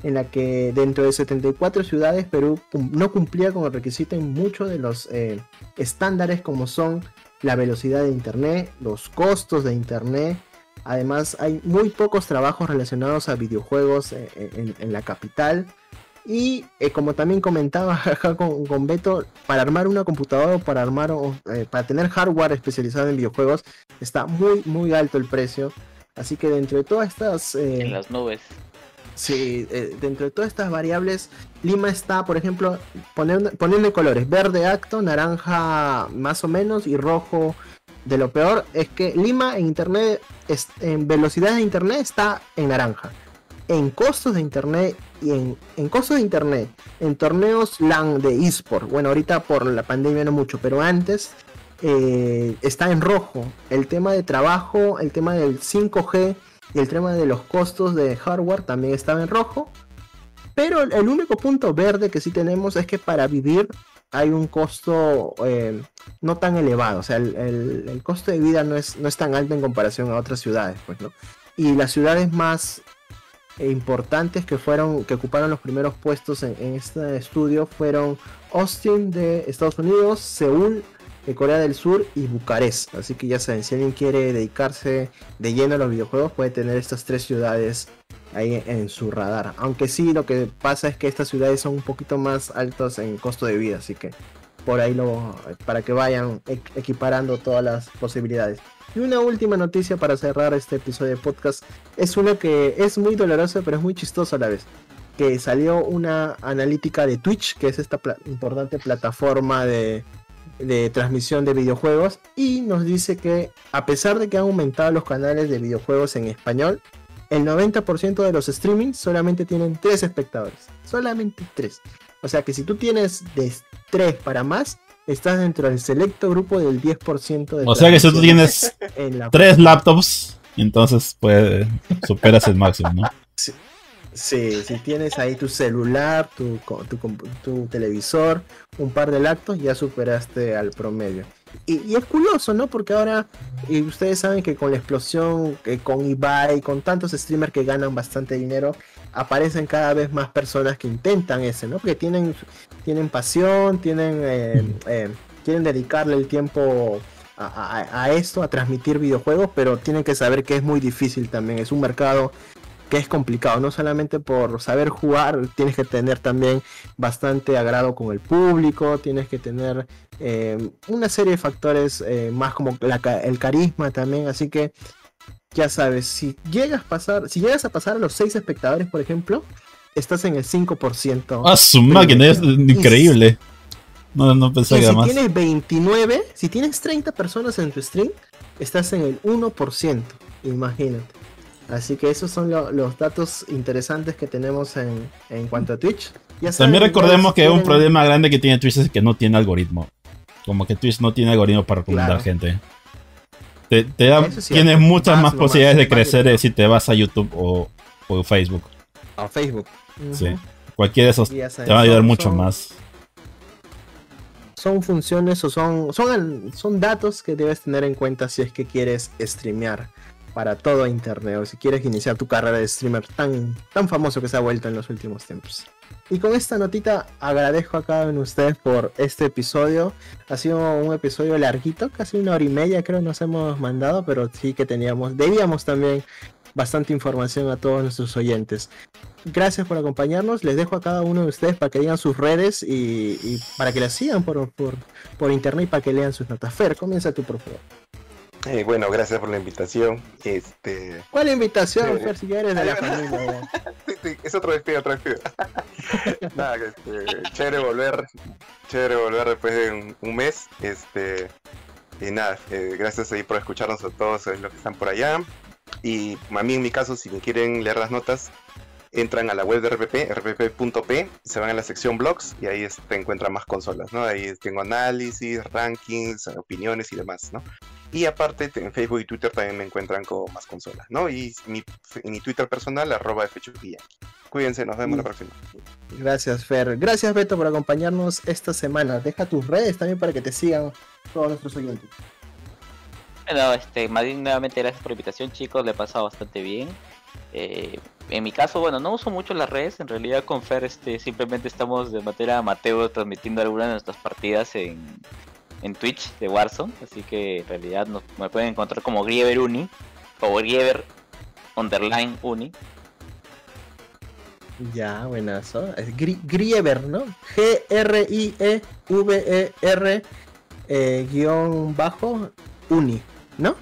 [SPEAKER 3] en la que dentro de 74 ciudades Perú no cumplía con el requisito en muchos de los eh, estándares como son la velocidad de internet, los costos de internet. Además hay muy pocos trabajos relacionados a videojuegos eh, en la capital. Y eh, como también comentaba acá con, con Beto, para armar una computadora o para armar eh, para tener hardware especializado en videojuegos está muy muy alto el precio. Así que dentro de todas estas eh,
[SPEAKER 6] En las nubes.
[SPEAKER 3] Sí, eh, dentro de todas estas variables, Lima está, por ejemplo, poniendo, poniendo colores, verde acto, naranja más o menos y rojo de lo peor, es que Lima en internet, en velocidad de internet está en naranja. En costos de internet y en, en costos de internet, en torneos LAN de eSport, bueno, ahorita por la pandemia no mucho, pero antes eh, está en rojo. El tema de trabajo, el tema del 5G y el tema de los costos de hardware también estaba en rojo. Pero el único punto verde que sí tenemos es que para vivir hay un costo eh, no tan elevado. O sea, el, costo de vida no es, no es tan alto en comparación a otras ciudades, pues, ¿no? Y las ciudades más importantes que fueron, que ocuparon los primeros puestos en, este estudio fueron Austin de Estados Unidos, Seúl de Corea del Sur y Bucarest. Así que ya saben, si alguien quiere dedicarse de lleno a los videojuegos, puede tener estas tres ciudades ahí en su radar. Aunque sí, lo que pasa es que estas ciudades son un poquito más altas en costo de vida, así que por ahí lo para que vayan equiparando todas las posibilidades. Y una última noticia para cerrar este episodio de podcast es una que es muy dolorosa, pero es muy chistosa a la vez. Que salió una analítica de Twitch, que es esta importante plataforma de, de transmisión de videojuegos y nos dice que a pesar de que han aumentado los canales de videojuegos en español, el 90% de los streamings solamente tienen 3 espectadores. Solamente 3. O sea que si tú tienes de 3 para más, estás dentro del selecto grupo del 10% de...
[SPEAKER 5] O sea que si tú tienes 3 laptops, entonces pues superas el máximo, ¿no?
[SPEAKER 3] Sí, si tienes ahí tu celular, tu, tu, televisor, un par de lactos, ya superaste al promedio. Y, es curioso, ¿no? Porque ahora y ustedes saben que con la explosión, que con eBay, con tantos streamers que ganan bastante dinero, aparecen cada vez más personas que intentan ese, ¿no? Porque tienen, tienen pasión, tienen, eh, eh, quieren dedicarle el tiempo a, a, esto, a transmitir videojuegos, pero tienen que saber que es muy difícil también. Es un mercado que es complicado, no solamente por saber jugar, tienes que tener también bastante agrado con el público, tienes que tener eh, una serie de factores más como el carisma también, así que ya sabes, si llegas a pasar, si llegas a pasar a los 6 espectadores, por ejemplo, estás en el 5%.
[SPEAKER 5] Ah, su máquina, es increíble. No, no pensé
[SPEAKER 3] que
[SPEAKER 5] más.
[SPEAKER 3] Si tienes 29, si tienes 30 personas en tu stream, estás en el 1%, imagínate. Así que esos son los datos interesantes que tenemos en, cuanto a Twitch.
[SPEAKER 5] También recordemos que un problema grande que tiene Twitch es que no tiene algoritmo. Como que Twitch no tiene algoritmo para recomendar gente. Te, tienes muchas más, posibilidades de crecer si te vas a YouTube o, Facebook.
[SPEAKER 3] A Facebook.
[SPEAKER 5] Sí. Cualquiera de esos te va a ayudar mucho más.
[SPEAKER 3] Son funciones o son, son, son datos que debes tener en cuenta si es que quieres streamear para todo internet o si quieres iniciar tu carrera de streamer tan, tan famoso que se ha vuelto en los últimos tiempos. Y con esta notita agradezco a cada uno de ustedes por este episodio. Ha sido un episodio larguito, casi una hora y media creo nos hemos mandado, pero sí que teníamos, debíamos también bastante información a todos nuestros oyentes. Gracias por acompañarnos. Les dejo a cada uno de ustedes para que digan sus redes y, para que las sigan por, por, por internet y para que lean sus notas. Fer, comienza tú por favor.
[SPEAKER 4] Eh, bueno, gracias por la invitación. Este...
[SPEAKER 3] ¿Cuál invitación, Fer, si eres de la familia?
[SPEAKER 4] sí, sí, es otro despido, otro despido. Nada, este, chévere volver, chévere volver después de un, mes. Este, y nada, eh, gracias ahí por escucharnos a todos los que están por allá. Y a mí en mi caso, si me quieren leer las notas, entran a la web de RPP, rpp.p, se van a la sección blogs y ahí te encuentran más consolas, ¿no? Ahí tengo análisis, rankings, opiniones y demás, ¿no? Y aparte en Facebook y Twitter también me encuentran con más consolas, ¿no? Y mi, mi Twitter personal, arroba Cuídense, nos vemos la próxima.
[SPEAKER 3] Gracias, Fer. Gracias, Beto, por acompañarnos esta semana. Deja tus redes también para que te sigan todos nuestros oyentes.
[SPEAKER 6] Bueno, este, Madín, nuevamente gracias por la invitación, chicos. Le he pasado bastante bien. Eh, en mi caso, bueno, no uso mucho las redes. En realidad, con Fer, este, simplemente estamos de manera amateur transmitiendo algunas de nuestras partidas en, en Twitch de Warzone. Así que en realidad me pueden encontrar como Griever Uni o Griever underline Uni.
[SPEAKER 3] Ya, buenazo. Es Griever, ¿no? G-R-I-E-V-E-R eh, guion bajo Uni, ¿no?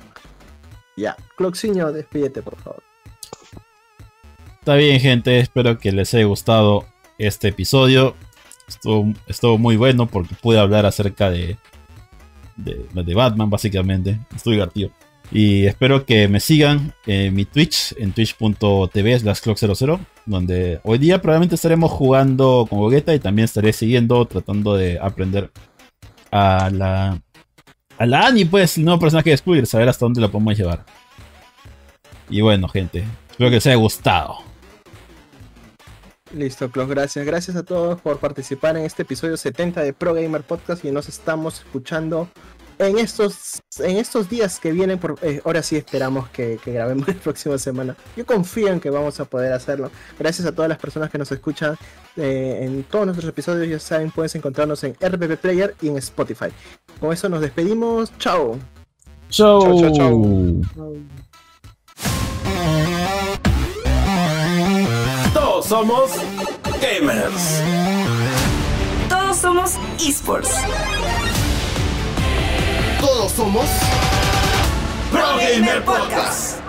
[SPEAKER 3] Ya. Cloxiño, despídete, por favor.
[SPEAKER 5] Está bien, gente. Espero que les haya gustado este episodio. Estuvo, estuvo muy bueno porque pude hablar acerca de, de, de Batman, básicamente. Estuvo divertido. Y espero que me sigan en mi Twitch, en twitch.tv slash clock00, donde hoy día probablemente estaremos jugando con Gogeta y también estaré siguiendo, tratando de aprender a la, a la Annie, pues, el nuevo personaje de Squid, saber hasta dónde lo podemos llevar. Y bueno, gente, espero que les haya gustado.
[SPEAKER 3] Listo, Clos, gracias. Gracias a todos por participar en este episodio 70 de Pro Gamer Podcast y nos estamos escuchando en estos, en estos días que vienen, por, eh, ahora sí esperamos que, que, grabemos la próxima semana. Yo confío en que vamos a poder hacerlo. Gracias a todas las personas que nos escuchan eh, en todos nuestros episodios. Ya saben, puedes encontrarnos en RPP Player y en Spotify. Con eso nos despedimos. Chao.
[SPEAKER 5] Chao.
[SPEAKER 4] Chao, chao, chao.
[SPEAKER 1] Todos somos gamers.
[SPEAKER 2] Todos somos esports.
[SPEAKER 1] Todos somos Pro Gamer Podcast.